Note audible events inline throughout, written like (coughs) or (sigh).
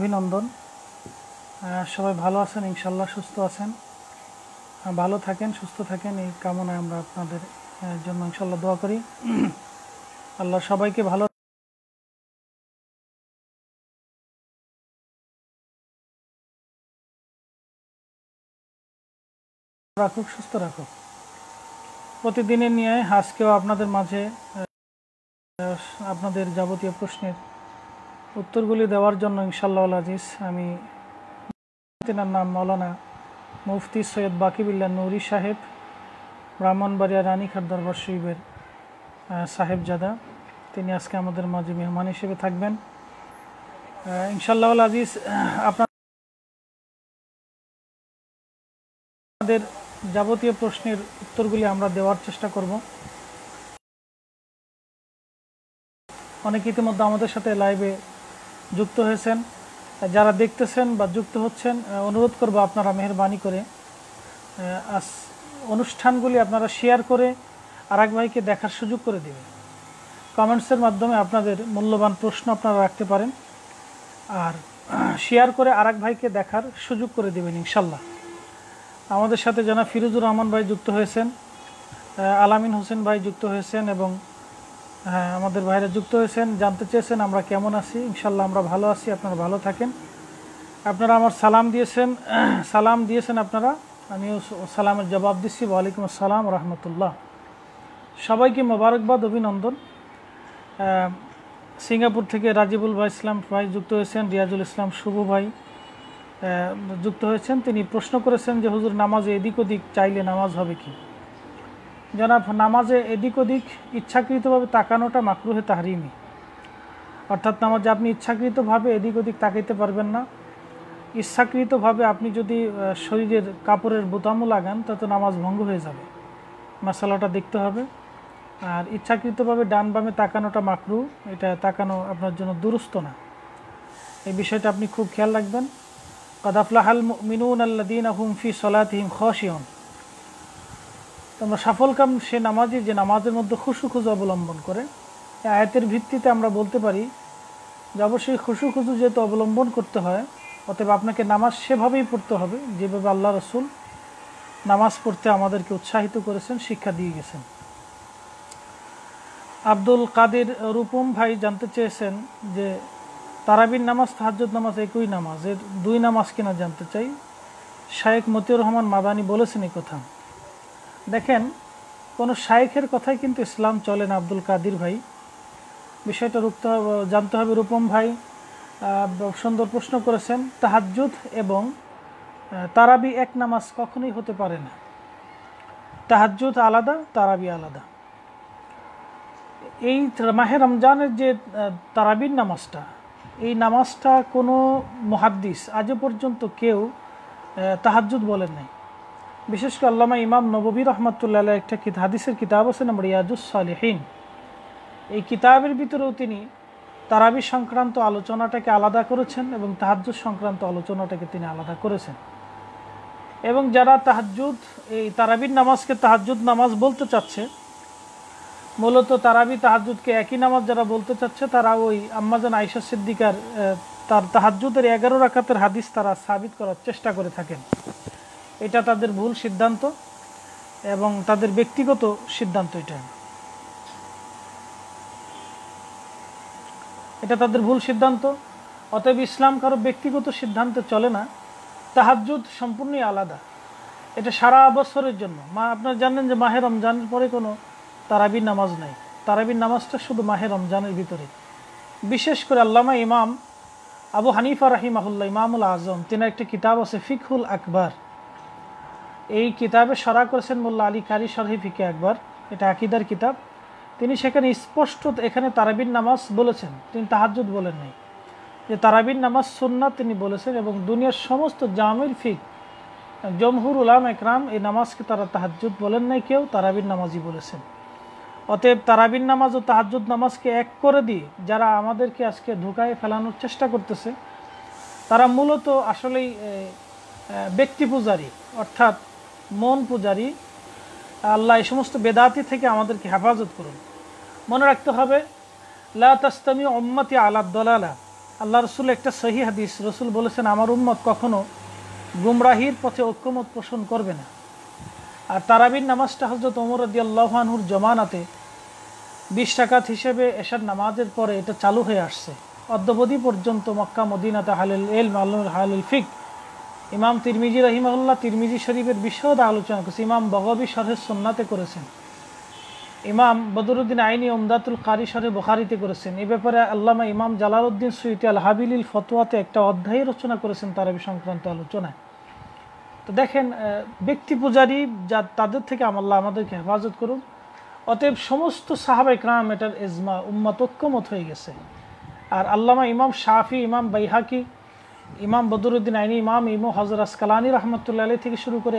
অভিনন্দন। সবাই ভালো আছেন, ইনশাল্লাহ সুস্থ আছেন। ভালো থাকেন, সুস্থ থাকেন, এই কামনায় আমরা আপনাদের জন্য ইনশাল্লাহ দোয়া করি। (clears throat) আল্লাহ সবাইকে ভালো রাখুক, সুস্থ রাখুক। প্রতিদিনের নিয়ে আজকেও আপনাদের মাঝে আপনাদের যাবতীয় প্রশ্নের উত্তরগুলি দেওয়ার জন্য ইনশাল্লাহ আজিজ, আমি তেনার নাম মৌলানা মুফতি সৈয়দ বাকিবিল্লা নুরি সাহেব, ব্রাহ্মণবাড়িয়া রানীখাট দরবার শরীফের সাহেবজাদা। তিনি আজকে আমাদের মাঝে মেহমান হিসেবে থাকবেন। ইনশাল্লাহ আজিজ আপনার আমাদের যাবতীয় প্রশ্নের উত্তরগুলি আমরা দেওয়ার চেষ্টা করব। অনেক ইতিমধ্যে আমাদের সাথে লাইভে যুক্ত হয়েছেন। যারা দেখতেছেন বা যুক্ত হচ্ছেন অনুরোধ করব আপনারা মেহরবানি করে অনুষ্ঠানগুলি আপনারা শেয়ার করে আরেক ভাইকে দেখার সুযোগ করে দেবেন। কমেন্টসের মাধ্যমে আপনাদের মূল্যবান প্রশ্ন আপনারা রাখতে পারেন। আর শেয়ার করে আরেক ভাইকে দেখার সুযোগ করে দেবেন ইনশাল্লাহ। আমাদের সাথে জানা ফিরোজুর রহমান ভাই যুক্ত হয়েছেন আলামিন হোসেন ভাই যুক্ত হয়েছেন এবং হ্যাঁ আমাদের ভাইরা যুক্ত হয়েছেন, জানতে চেয়েছেন আমরা কেমন আছি। ইনশাল্লাহ আমরা ভালো আছি, আপনারা ভালো থাকেন। আপনারা আমার সালাম দিয়েছেন (clears throat) সালাম দিয়েছেন আপনারা। আমিও সালামের জবাব দিচ্ছি। ওয়ালাইকুম আসসালাম রহমতুল্লাহ। সবাইকে মোবারকবাদ, অভিনন্দন। সিঙ্গাপুর থেকে রাজিবুল ভাই ইসলাম ভাই যুক্ত হয়েছেন, রিয়াজুল ইসলাম শুভ ভাই যুক্ত হয়েছেন। তিনি প্রশ্ন করেছেন যে, হুজুর, নামাজে এদিক ওদিক চাইলে নামাজ হবে কি? জনাব, নামাজে এদিক ওদিক ইচ্ছাকৃতভাবে তাকানোটা মাকরুহে তাহরিমি। অর্থাৎ নামাজে আপনি ইচ্ছাকৃতভাবে এদিক ওদিক তাকাইতে পারবেন না। ইচ্ছাকৃতভাবে আপনি যদি শরীরের কাপড়ের বোতামও লাগান, তাতে নামাজ ভঙ্গ হয়ে যাবে। মশালাটা দেখতে হবে। আর ইচ্ছাকৃতভাবে ডান বামে তাকানোটা মাকরু, এটা তাকানো আপনার জন্য দুরুস্ত না। এই বিষয়টা আপনি খুব খেয়াল রাখবেন। কদাফলাহাল মিনুন আল্লাদিন হুম ফি সলাতিহিম খসিয়ন তোমরা সফলকাম সে নামাজি যে নামাজের মধ্যে খুশু খুজু অবলম্বন করে। আয়াতের ভিত্তিতে আমরা বলতে পারি, যে অবশ্যই খুশু খুজু যেহেতু অবলম্বন করতে হয়, অতএব আপনাকে নামাজ সেভাবেই পড়তে হবে, যেভাবে আল্লাহ রসুল নামাজ পড়তে আমাদেরকে উৎসাহিত করেছেন, শিক্ষা দিয়ে গেছেন। আব্দুল কাদের রূপম ভাই জানতে চেয়েছেন যে, তারাবির নামাজ, তাহাজ্জুদ নামাজ একই নামাজ, এর দুই নামাজ কিনা জানতে চাই। শায়েক মতিউর রহমান মাদানি বলেছেন এই কথা। দেখেন কোনো শায়েখের কথাই কিন্তু ইসলাম চলে না আব্দুল কাদির ভাই। বিষয়টা রুখতে হবে জানতে হবে রূপম ভাই সুন্দর প্রশ্ন করেছেন তাহাজ্জুদ এবং তারাবি এক নামাজ কখনোই হতে পারে না। তাহাজ্জুদ আলাদা তারাবি আলাদা। এই মাহে রমজানের যে তারাবির নামাজটা এই নামাজটা কোনো মহাদ্দিস আজও পর্যন্ত কেউ আহ, তাহাজ্জুদ বলেন নাই। বিশেষ করে আল্লামা ইমাম নববী রহমতুল্লাহ একটা হাদিসের কিতাব আছে নাম রিয়াজুস সালেহীন। এই কিতাবের ভিতরেও তিনি তারাবি সংক্রান্ত আলোচনাটাকে আলাদা করেছেন এবং তাহাজ্জুদ সংক্রান্ত আলোচনাটাকে তিনি আলাদা করেছেন। এবং যারা তাহাজ্জুদ, এই তারাবির নামাজকে তাহাজ্জুদ নামাজ বলতে চাচ্ছে, মূলত তারাবি তাহাজ্জুদকে একই নামাজ যারা বলতে চাচ্ছে, তারা ওই আম্মাজান আইসা সিদ্দিকার তার তাহাজ্জুদের এগারো রাকাতের হাদিস তারা সাবিত করার চেষ্টা করে থাকেন। এটা তাদের ভুল সিদ্ধান্ত এবং তাদের ব্যক্তিগত সিদ্ধান্ত এটা। এটা তাদের ভুল সিদ্ধান্ত, অতএব ইসলাম কারও ব্যক্তিগত সিদ্ধান্তে চলে না। তাহাজ্জুদ সম্পূর্ণই আলাদা। এটা সারা বছরের জন্য। মা, আপনারা জানেন যে মাহে রমজানের পরে কোনো তারাবির নামাজ নাই। তারাবির নামাজটা শুধু মাহে রমজানের ভিতরে। বিশেষ করে আল্লামা ইমাম আবু হানিফা রাহিমাহুল্লাহ, ইমামুল আজম তিনি একটি কিতাব আছে ফিকহুল আকবর। এই কিতাবে সরা করেছেন মোল্লা আলী কারি সরহি ফিকে একবার। এটা আকিদার কিতাব। তিনি সেখানে স্পষ্ট এখানে তারাবির নামাজ বলেছেন। তিনি তাহাজ্জুদ বলেন নাই। যে তারাবির নামাজ সুন্নাত তিনি বলেছেন এবং দুনিয়ার সমস্ত জামির ফিক, জমহুর উলাম একরাম, এই নামাজকে তারা তাহাজ্জুদ বলেন নাই, কেউ তারাবির নামাজই বলেছেন। অতএব তারাবির নামাজ ও তাহাজ্জুদ নামাজকে এক করে দিয়ে যারা আমাদেরকে আজকে ধোকায় ফেলানোর চেষ্টা করতেছে, তারা মূলত আসলেই ব্যক্তি পূজারী। অর্থাৎ মন পূজারী, আল্লাহ এই সমস্ত বেদাতি থেকে আমাদেরকে হেফাজত করুন। মনে রাখতে হবে, লা তাস্তামি উম্মতি আলা দলালা। আল্লাহ রসুল একটা সহি হাদিস, রসুল বলেছেন, আমার উম্মত কখনো গুমরাহির পথে ঐক্যমত পোষণ করবে না। আর তারাবির নামাজটা হজরত ওমর রদি আল্লাহানহুর জমানাতে বিশ টাকাত হিসেবে এসার নামাজের পরে এটা চালু হয়ে আসছে। অদ্যবধি পর্যন্ত মক্কা, মদিনাতে হালিল এল মাল্লুল হালিল ফিক ইমাম তিরমিজি রহিমাল্লাহ তিরমিজি শরীফের বিশদ আলোচনা করেছে। ইমাম বগবি শরহের সন্নাতে করেছেন। ইমাম বদরুদ্দিন আইনি ওমদাতুল কারি শরে বখারিতে করেছেন। এ ব্যাপারে আল্লামা ইমাম জালালউদ্দিন সুইতি আল হাবিলিল ফতোয়াতে একটা অধ্যায় রচনা করেছেন তারাবি সংক্রান্ত আলোচনায়। তো দেখেন ব্যক্তি পূজারী, যা তাদের থেকে আল্লাহ আমাদেরকে হেফাজত করুন। অতএব সমস্ত সাহাবাই ক্রাম এটার এজমা উম্মত ঐক্যমত হয়ে গেছে। আর আল্লামা ইমাম শাফি, ইমাম বাইহাকি ইমাম বদরুদ্দিন আইনি ইমাম ইমো হজর আসকালানি রহমতুল্লাহ থেকে শুরু করে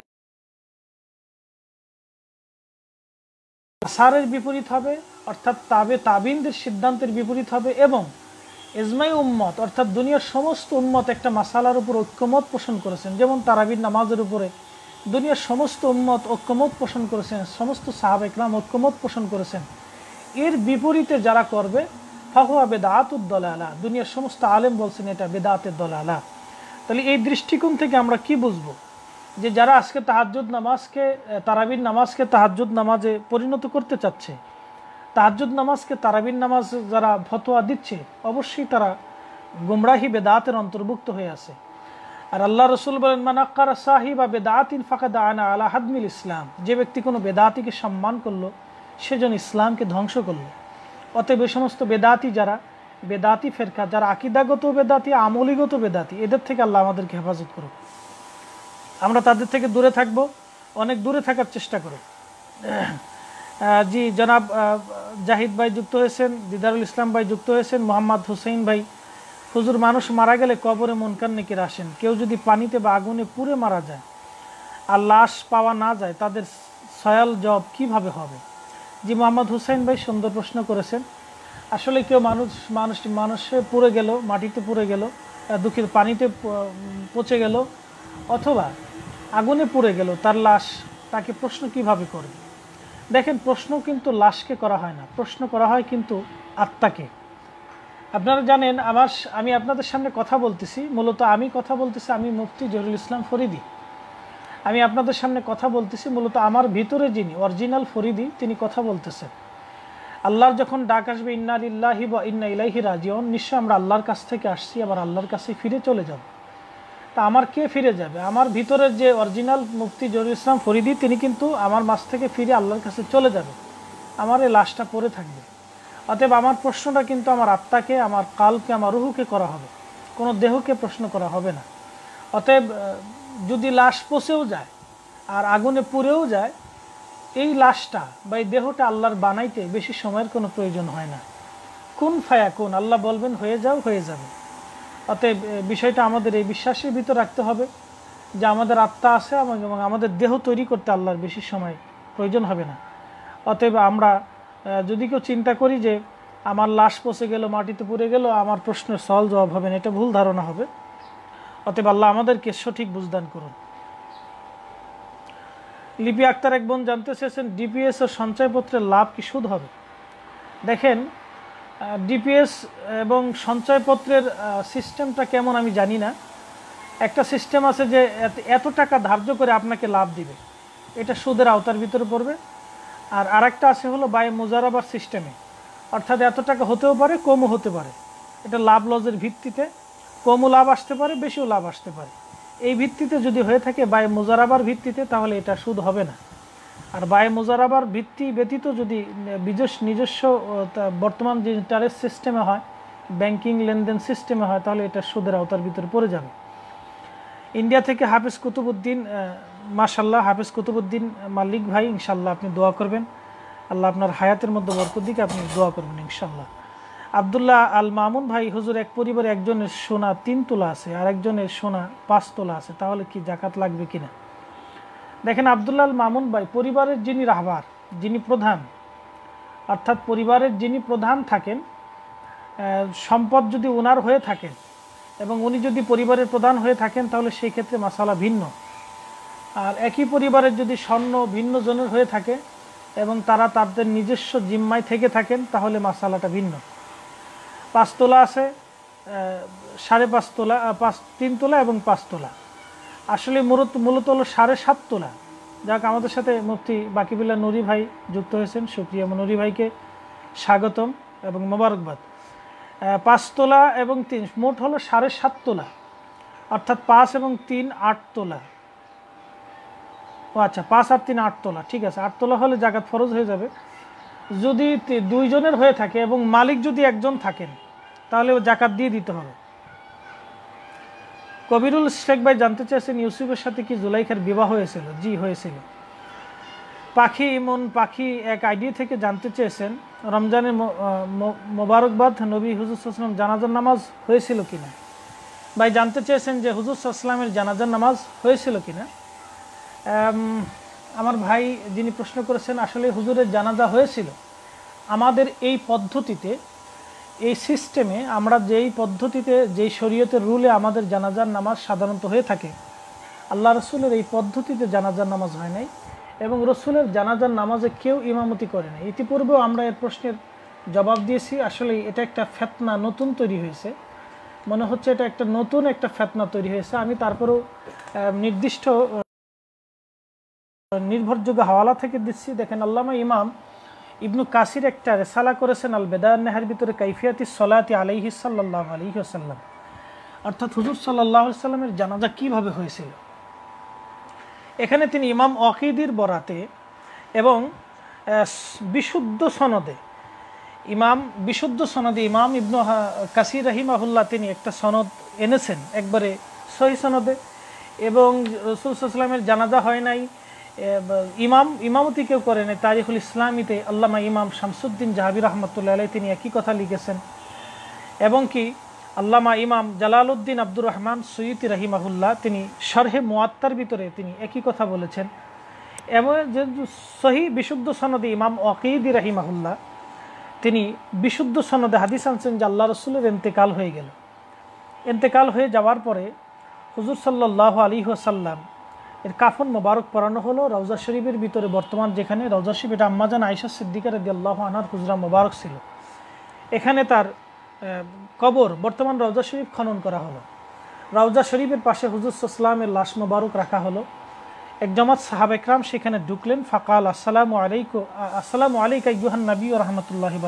আসারের বিপরীত হবে, অর্থাৎ তাবে তাবিনদের সিদ্ধান্তের বিপরীত হবে এবং এজমাই উম্মত, অর্থাৎ দুনিয়ার সমস্ত উম্মত একটা মাসালার উপর ঐক্যমত পোষণ করেছেন। যেমন তারাবির নামাজের উপরে দুনিয়ার সমস্ত উম্মত ঐক্যমত পোষণ করেছেন, সমস্ত সাহাব একরাম ঐক্যমত পোষণ করেছেন। এর বিপরীতে যারা করবে ফাহুয়া আলা দুনিয়ার সমস্ত আলেম বলছেন এটা বেদাতের দল আলা তাহলে এই দৃষ্টিকোণ থেকে আমরা কি বুঝব? যে যারা আজকে তাহাজুদ নামাজকে তারাবির নামাজকে তাহাজুদ নামাজে পরিণত করতে চাচ্ছে তাহাজুদ নামাজকে তারাবির নামাজ যারা ফতোয়া দিচ্ছে, অবশ্যই তারা গুমরাহি বেদাতের অন্তর্ভুক্ত হয়ে আছে। আর আল্লাহ রসুল বলেন মানাক্কার সাহি বা বেদাতিন ফাঁকা আনা আলা হাদমিল ইসলাম। যে ব্যক্তি কোনো বেদাতিকে সম্মান করল সেজন ইসলামকে ধ্বংস করল। অতএব এ সমস্ত বেদাতি যারা, বেদাতি ফেরকা, যারা আকিদাগত বেদাতি, আমলিগত বেদাতি, এদের থেকে আল্লাহ আমাদেরকে হেফাজত করুক। আমরা তাদের থেকে দূরে থাকব, অনেক দূরে থাকার চেষ্টা করব। জি, জনাব জাহিদ ভাই যুক্ত হয়েছেন, দিদারুল ইসলাম ভাই যুক্ত হয়েছেন, মোহাম্মদ হুসেইন ভাই। হুজুর মানুষ মারা গেলে কবরে মনকান নাকি আসেন কেউ যদি পানিতে বা আগুনে পুড়ে মারা যায়, আর লাশ পাওয়া না যায়, তাদের সয়াল জব কীভাবে হবে? জি, মোহাম্মদ হুসাইন ভাই সুন্দর প্রশ্ন করেছেন। আসলে কেউ মানুষ মানুষ মানুষে পুড়ে গেল, মাটিতে পুড়ে গেল দুঃখের পানিতে পচে গেল, অথবা আগুনে পুড়ে গেল, তার লাশ তাকে প্রশ্ন কীভাবে করবে দেখেন, প্রশ্ন কিন্তু লাশকে করা হয় না। প্রশ্ন করা হয় কিন্তু আত্মাকে। আপনারা জানেন, আমার আমি আপনাদের সামনে কথা বলতেছি। মূলত আমি কথা বলতেছি, আমি মুফতি জহুরুল ইসলাম ফরিদি। আমি আপনাদের সামনে কথা বলতেছি, মূলত আমার ভিতরে যিনি অরিজিনাল ফরিদি, তিনি কথা বলতেছেন। আল্লাহর যখন ডাক আসবে, ইন্না ইল্লাহি বা ইন্না ইলাহি রাজিউন নিশ্চয় আমরা আল্লাহর কাছ থেকে আসছি, আবার আল্লাহর কাছে ফিরে চলে যাব। তা আমার কে ফিরে যাবে? আমার ভিতরের যে অরিজিনাল মুফতি জহুরুল ইসলাম ফরিদি, তিনি কিন্তু আমার মাছ থেকে ফিরে আল্লাহর কাছে চলে যাবে। আমার এই লাশটা পড়ে থাকবে। অতএব আমার প্রশ্নটা কিন্তু আমার আত্মাকে, আমার কালকে, আমার রুহুকে করা হবে। কোনো দেহকে প্রশ্ন করা হবে না। অতএব যদি লাশ পচেও যায় আর আগুনে পুড়েও যায়, এই লাশটা বা এই দেহটা আল্লাহর বানাইতে বেশি সময়ের কোনো প্রয়োজন হয় না। কোন ফায়া কোন আল্লাহ বলবেন, হয়ে যাও, হয়ে যাবে। অতএব বিষয়টা আমাদের এই বিশ্বাসের ভিতর রাখতে হবে যে আমাদের আত্মা আছে এবং আমাদের দেহ তৈরি করতে আল্লাহর বেশি সময় প্রয়োজন হবে না। অতএব আমরা যদি কেউ চিন্তা করি যে আমার লাশ পচে গেল, মাটিতে পুড়ে গেল, আমার প্রশ্নের সহল জবাব হবে না, এটা ভুল ধারণা হবে। অতএব আল্লাহ আমাদেরকে সঠিক বুঝদান করুন। লিপি আক্তার এক বোন জানতে চেয়েছেন ডিপিএস ও সঞ্চয়পত্রের লাভ কি সুদ হবে? দেখেন ডিপিএস এবং সঞ্চয়পত্রের সিস্টেমটা কেমন আমি জানি না। একটা সিস্টেম আছে যে এত টাকা ধার্য করে আপনাকে লাভ দিবে। এটা সুদের আওতার ভিতরে পড়বে। আর আরেকটা আছে হলো বাই মোজারাবার সিস্টেমে। অর্থাৎ এত টাকা হতেও পারে, কমও হতে পারে। এটা লাভ লজের ভিত্তিতে। কমও লাভ আসতে পারে, বেশিও লাভ আসতে পারে। এই ভিত্তিতে যদি হয়ে থাকে বাই মোজারাবার ভিত্তিতে, তাহলে এটা সুদ হবে না। আর বাই মোজারাবার ভিত্তি ব্যতীত যদি বিজস, নিজস্ব বর্তমান যে ইন্টারেস্ট সিস্টেমে হয় ব্যাংকিং লেনদেন সিস্টেমে হয়, তাহলে এটা সুদের আওতার ভিতরে পড়ে যাবে। ইন্ডিয়া থেকে হাফিজ কুতুবুদ্দিন মাশাল্লাহ হাফিজ কুতুবুদ্দিন মালিক ভাই ইনশাল্লাহ আপনি দোয়া করবেন। আল্লাহ আপনার হায়াতের মধ্যে বরকত দিকে, আপনি দোয়া করবেন ইনশাল্লাহ আবদুল্লাহ আল মামুন ভাই, হুজুর, এক পরিবারে একজনের সোনা তিন তোলা আছে আর একজনের সোনা পাঁচ তোলা আছে। তাহলে কি জাকাত লাগবে কিনা? দেখেন, আবদুল্লাহ আল মামুন ভাই, পরিবারের যিনি রাহবার, যিনি প্রধান, অর্থাৎ পরিবারের যিনি প্রধান থাকেন সম্পদ যদি ওনার হয়ে থাকেন এবং উনি যদি পরিবারের প্রধান হয়ে থাকেন, তাহলে সেই ক্ষেত্রে মশালা ভিন্ন। আর একই পরিবারের যদি স্বর্ণ ভিন্ন জনের হয়ে থাকে এবং তারা তাদের নিজস্ব জিম্মায় থেকে থাকেন, তাহলে মশালাটা ভিন্ন। পাঁচতলা আছে সাড়ে পাঁচ তোলা পাঁচ তিন তোলা এবং পাঁচ তোলা। আসলে মূলত মূলত হলো সাড়ে সাত তোলা। যাক আমাদের সাথে মুফতি বাকিবুল্লাহ নুরি ভাই যুক্ত হয়েছেন। সুপ্রিয়া নুরি ভাইকে স্বাগতম এবং মোবারকবাদ। আহ, পাঁচ তোলা এবং তিন মোট হলো সাড়ে সাত তোলা। অর্থাৎ পাঁচ এবং তিন আট তোলা। ও আচ্ছা পাঁচ আর তিন আট তোলা। ঠিক আছে আট তোলা হলে জাকাত ফরজ হয়ে যাবে। যদি দুইজনের হয়ে থাকে এবং মালিক যদি একজন থাকেন, তাহলে জাকাত দিয়ে দিতে হবে। কবিরুল শেখ ভাই জানতে চাইছেন ইউসুফের সাথে কি জুলাইখার বিবাহ হয়েছিল? জি, হয়েছিল। পাখি ইমন পাখি এক আইডি থেকে জানতে চেয়েছেন রমজানের মোবারকবাদ নবী হুজুর সাল্লাম জানাজার নামাজ হয়েছিল কিনা? ভাই জানতে চেয়েছেন যে হুজুর সাল্লামের জানাজার নামাজ হয়েছিল কিনা? আমার ভাই যিনি প্রশ্ন করেছেন, আসলে হুজুরের জানাজা হয়েছিল। আমাদের এই পদ্ধতিতে, এই সিস্টেমে আমরা যেই পদ্ধতিতে, যেই শরীয়তের রুলে আমাদের জানাজার নামাজ সাধারণত হয়ে থাকে, আল্লাহ রসুলের এই পদ্ধতিতে জানাজার নামাজ হয় নাই এবং রসুলের জানাজার নামাজে কেউ ইমামতি করে নাই। ইতিপূর্বেও আমরা এর প্রশ্নের জবাব দিয়েছি, আসলে এটা একটা ফেতনা নতুন তৈরি হয়েছে। মনে হচ্ছে এটা একটা নতুন একটা ফেতনা তৈরি হয়েছে। আমি তারপরেও নির্দিষ্ট নির্ভরযোগ্য হাওয়ালা থেকে দিচ্ছি। দেখেন আল্লামা ইমাম ইবনু কাসির একটা রেসালা করেছেন আল বেদার নেহার ভিতরে কাইফিয়াতি সলাতি আলাইহি সাল্লাহ আলহি আসাল্লাম অর্থাৎ হুজুর সাল্লাহ সাল্লামের জানাজা কীভাবে হয়েছিল? এখানে তিনি ইমাম অকিদির বরাতে এবং বিশুদ্ধ সনদে, ইমাম, বিশুদ্ধ সনদে ইমাম ইবনু কাসির রাহিমাহুল্লাহ তিনি একটা সনদ এনেছেন একবারে সহি সনদে এবং রসুল সাল্লামের জানাজা হয় নাই। ইমাম, ইমামতি কেউ করে নাই, তারিখুল ইসলামীতে আল্লামা ইমাম শামসুদ্দিন জাহাবির রহমতুল্লাহ আলাই তিনি একই কথা লিখেছেন। এবং কি আল্লামা ইমাম জালালউদ্দিন আব্দুর রহমান সৈয়দি রাহিমাহুল্লাহ তিনি শরহে মুয়াত্তার ভিতরে তিনি একই কথা বলেছেন। এবং যে সহি বিশুদ্ধ সনদে ইমাম ওয়াকিদি রাহিমাহুল্লাহ তিনি বিশুদ্ধ সনদে হাদিস আনছেন যে আল্লাহ রসুলের এন্তেকাল হয়ে গেল। এন্তেকাল হয়ে যাওয়ার পরে হুজুর সাল্লাহ আলী সাল্লাম এর কাফন মোবারক পরানো হলো রওজা শরীফের ভিতরে। বর্তমান যেখানে রওজা শরীফ, এটা আম্মাজান আয়সা সিদ্দিকা রদি আল্লাহ আনার হুজরা মোবারক ছিল। এখানে তার কবর, বর্তমান রওজা শরীফ খনন করা হলো। রওজা শরীফের পাশে হুজুর সাল্লামের লাশ মোবারক রাখা হলো। এক জমাত সাহাব একরাম সেখানে ঢুকলেন, ফাকাল, আসসালামু আলাইকু আসসালামু আলাইকা ইউহান নবী ও রহমতুল্লাহি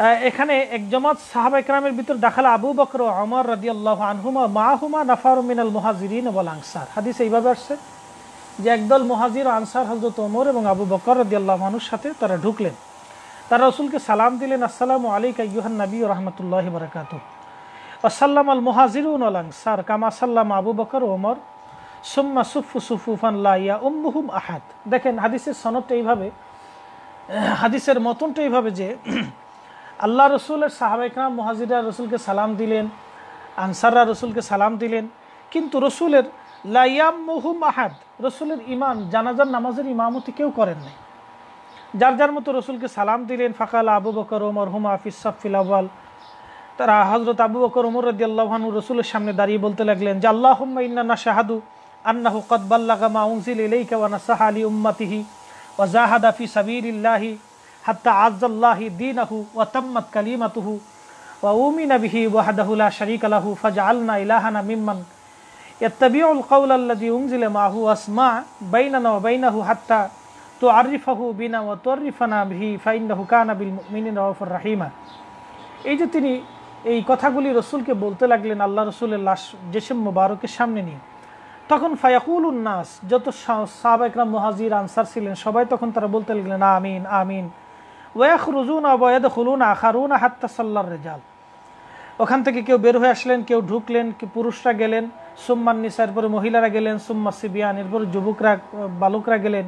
এখানে এক জমাত সাহাবা একরামের ভিতর দাখালা আবু বকর ও আমর রাদি আল্লাহ আনহুমা, মাহুমা নাফার মিনাল মুহাজিরিন বল আনসার। হাদিস এইভাবে আসছে যে একদল মুহাজির আনসার হজরত ওমর এবং আবু বকর রাদি আল্লাহ মানুষ সাথে তারা ঢুকলেন। তারা রসুলকে সালাম দিলেন, আসসালামু আলাইকা ইউহান নবী রহমতুল্লাহ বারাকাতু আসাল্লাম আল মুহাজিরুন আল আনসার, কামা সাল্লাম আবু বকর ওমর, সুম্মা সুফু সুফুফান লাইয়া উম্মুহুম আহাদ। দেখেন, হাদিসের সনদটা এইভাবে, হাদিসের মতনটা এইভাবে যে আল্লাহ রসুলের সাহাবাইকরাম মহাজিরা রসুলকে সালাম দিলেন, আনসাররা রসুলকে সালাম দিলেন। কিন্তু রসুলের লাইয়াম মুহুম আহাদ রসুলের ইমাম জানাজার নামাজের ইমামতি কেউ করেন নাই। যার যার মতো রসুলকে সালাম দিলেন, ফাকাল আবু বকর, ওমর, হুমা সাফিল আওয়াল তারা হজরত আবু বকর, ওমর রদি আল্লাহানু রসুলের সামনে দাঁড়িয়ে বলতে লাগলেন, যে আল্লাহ ইন্না শাহাদু আন্না কদ বাল্লাগা মা উনজিল ইলাইকা ওয়া নাসাহা আলি উম্মাতিহি ওয়া জাহাদা ফি সাবিলিল্লাহি। হাত্তা আজ্জাল্লাহি দীনাহু ওয়া তাম্মাত কালিমাতুহু ওয়া উমিনা বিহি ওয়াহদাহু লা শারীকা লাহু ফাজআলনা ইলাহানা মিম্মান يتبع القول الذي أنزل معه واسمع بيننا وبينه حتى تعرفه بنا وتعرفنا به فإنه كان بالمؤمنين رؤوفا رحيما এই যে তিনি এই কথাগুলি রসুলকে বলতে লাগলেন আল্লাহ রসুলের লাশ জেসেম মুবারকের সামনে নিয়ে তখন ফায়াকুল উন্নাস যত সাহাবাইকরাম মহাজির আনসার ছিলেন সবাই তখন তারা বলতে লাগলেন আমিন আমিন রুজুন ওখান থেকে কেউ বের হয়ে আসলেন, কেউ ঢুকলেন, কেউ পুরুষরা গেলেন সুম্মান নিসা এরপরে মহিলারা গেলেন সুম্মা সিবিয়ান এরপরে যুবকরা, বালকরা গেলেন।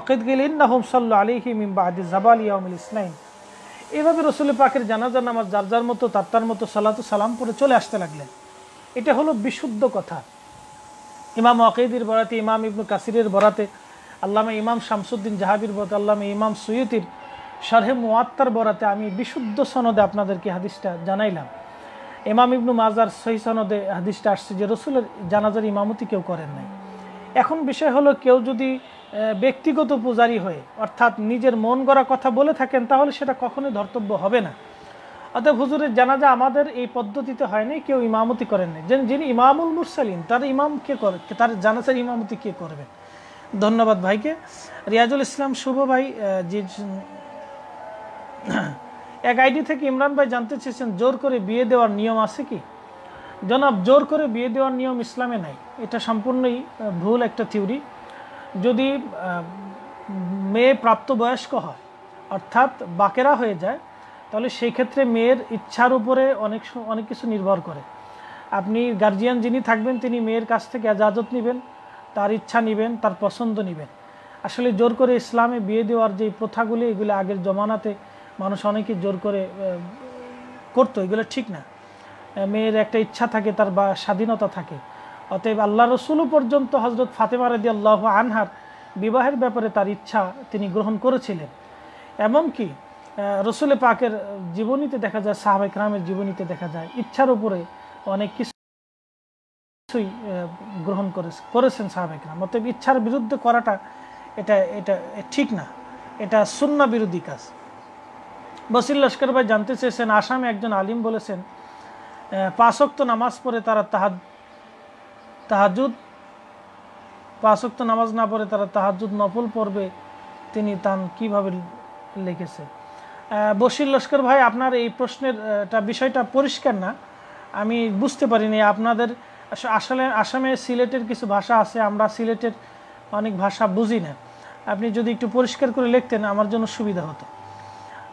অকিদ গেলেন না হোম সাল্লু আলিহি মিম্বা আদি জাবাল ইয়াউমিল ইসলাম এভাবে রসুল পাকের জানাজার নামাজ যার যার মতো, তার তার মতো সালাতু সালাম পরে চলে আসতে লাগলেন। এটা হলো বিশুদ্ধ কথা। ইমাম ওয়াকিদির বরাতে, ইমাম ইবনু কাসিরের বরাতে, আল্লামা ইমাম শামসুদ্দিন জাহাবির বরাতে, আল্লামা ইমাম সৈয়দির শারহে মুয়াত্তার বরাতে আমি বিশুদ্ধ সনদে আপনাদেরকে হাদিসটা জানাইলাম। ইমাম ইবনু মাজার সহি সনদে হাদিসটা আসছে যে রসুলের জানাজার ইমামতি কেউ করেন নাই। এখন বিষয় হলো কেউ যদি ব্যক্তিগত পূজারি হয়ে অর্থাৎ নিজের মন গড়া কথা বলে থাকেন, তাহলে সেটা কখনোই ধর্তব্য হবে না। অতএব হুজুরের জানাজা আমাদের এই পদ্ধতিতে হয়নি, কেউ ইমামতি করেন নাই। যেন যিনি ইমামুল মুরসালিন, তার ইমাম কে করে, তার জানাজার ইমামতি কে করবেন? ধন্যবাদ ভাইকে। রিয়াজুল ইসলাম শুভ ভাই যে এক আইডি থেকে ইমরান ভাই জানতে চেয়েছেন, জোর করে বিয়ে দেওয়ার নিয়ম আছে কি? জনাব, জোর করে বিয়ে দেওয়ার নিয়ম ইসলামে নাই। এটা সম্পূর্ণই ভুল একটা থিওরি। যদি মেয়ে প্রাপ্তবয়স্ক হয়, অর্থাৎ বাকেরা হয়ে যায়, তাহলে সেই ক্ষেত্রে মেয়ের ইচ্ছার উপরে অনেক অনেক কিছু নির্ভর করে। আপনি গার্জিয়ান যিনি থাকবেন, তিনি মেয়ের কাছ থেকে এজাজত নেবেন, তার ইচ্ছা নেবেন, তার পছন্দ নেবেন। আসলে জোর করে ইসলামে বিয়ে দেওয়ার যে প্রথাগুলি, এগুলো আগের জমানাতে মানুষ অনেকে জোর করে করতো, এগুলো ঠিক না। মেয়ের একটা ইচ্ছা থাকে, তার বা, স্বাধীনতা থাকে। অতএব আল্লাহ রসুলও পর্যন্ত হজরত ফাতেমা রাদি আল্লাহ আনহার বিবাহের ব্যাপারে তার ইচ্ছা তিনি গ্রহণ করেছিলেন। এমনকি রসুলে পাকের জীবনীতে দেখা যায় সাহাবাই রামের জীবনীতে দেখা যায়, ইচ্ছার উপরে অনেক কিছুই গ্রহণ করে, করেছেন সাহাবাই রাম অতএব ইচ্ছার বিরুদ্ধে করাটা এটা এটা ঠিক না। এটা শূন্য বিরোধী কাজ। বসির লস্কর ভাই জানতে চেয়েছেন আসামে একজন আলিম বলেছেন আহ, পাঁচক্ত নামাজ পড়ে তারা তাহাদ তাহাজুদ পাঁচক্ত নামাজ না পড়ে তারা তাহাজুদ নফল পড়বে তিনি তান কীভাবে লিখেছে? বসির লস্কর ভাই আপনার এই প্রশ্নের বিষয়টা পরিষ্কার না আমি বুঝতে পারিনি আপনাদের আস- আসলে আসামে সিলেটের কিছু ভাষা আছে আমরা সিলেটের অনেক ভাষা বুঝি না আপনি যদি একটু পরিষ্কার করে লিখতেন আমার জন্য সুবিধা হতো।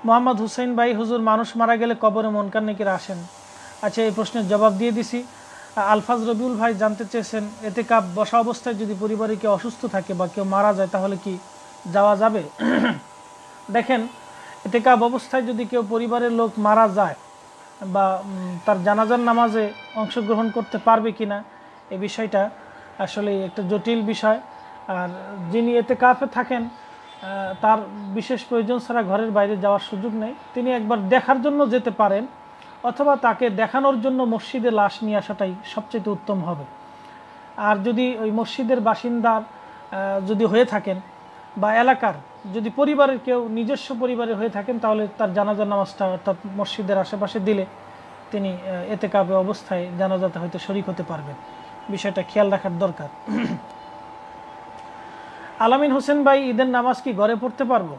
মোহাম্মদ হুসেন ভাই, হুজুর, মানুষ মারা গেলে কবরে মনকার নাকিরা আসেন? আচ্ছা এই প্রশ্নের জবাব দিয়ে দিছি। আলফাজ রবিউল ভাই জানতে চেয়েছেন, এতে কাপ বসা অবস্থায় যদি পরিবারে কেউ অসুস্থ থাকে বা কেউ মারা যায়, তাহলে কি যাওয়া যাবে? দেখেন, এতে কাপ অবস্থায় যদি কেউ পরিবারের লোক মারা যায় বা তার জানাজার নামাজে অংশগ্রহণ করতে পারবে কি না এই বিষয়টা আসলে একটা জটিল বিষয়। আর যিনি এতে কাপে থাকেন তার বিশেষ প্রয়োজন ছাড়া ঘরের বাইরে যাওয়ার সুযোগ নেই। তিনি একবার দেখার জন্য যেতে পারেন, অথবা তাকে দেখানোর জন্য মসজিদে লাশ নিয়ে আসাটাই সবচেয়ে উত্তম হবে। আর যদি ওই মসজিদের বাসিন্দার যদি হয়ে থাকেন, বা এলাকার যদি পরিবারের কেউ নিজস্ব পরিবারের হয়ে থাকেন, তাহলে তার জানাজার নামাজটা অর্থাৎ মসজিদের আশেপাশে দিলে তিনি এতে কাবে অবস্থায় জানাজাতে হয়তো শরিক হতে পারবেন। বিষয়টা খেয়াল রাখার দরকার। আলামিন হোসেন ভাই ঈদের নামাজ কি ঘরে পড়তে পারব?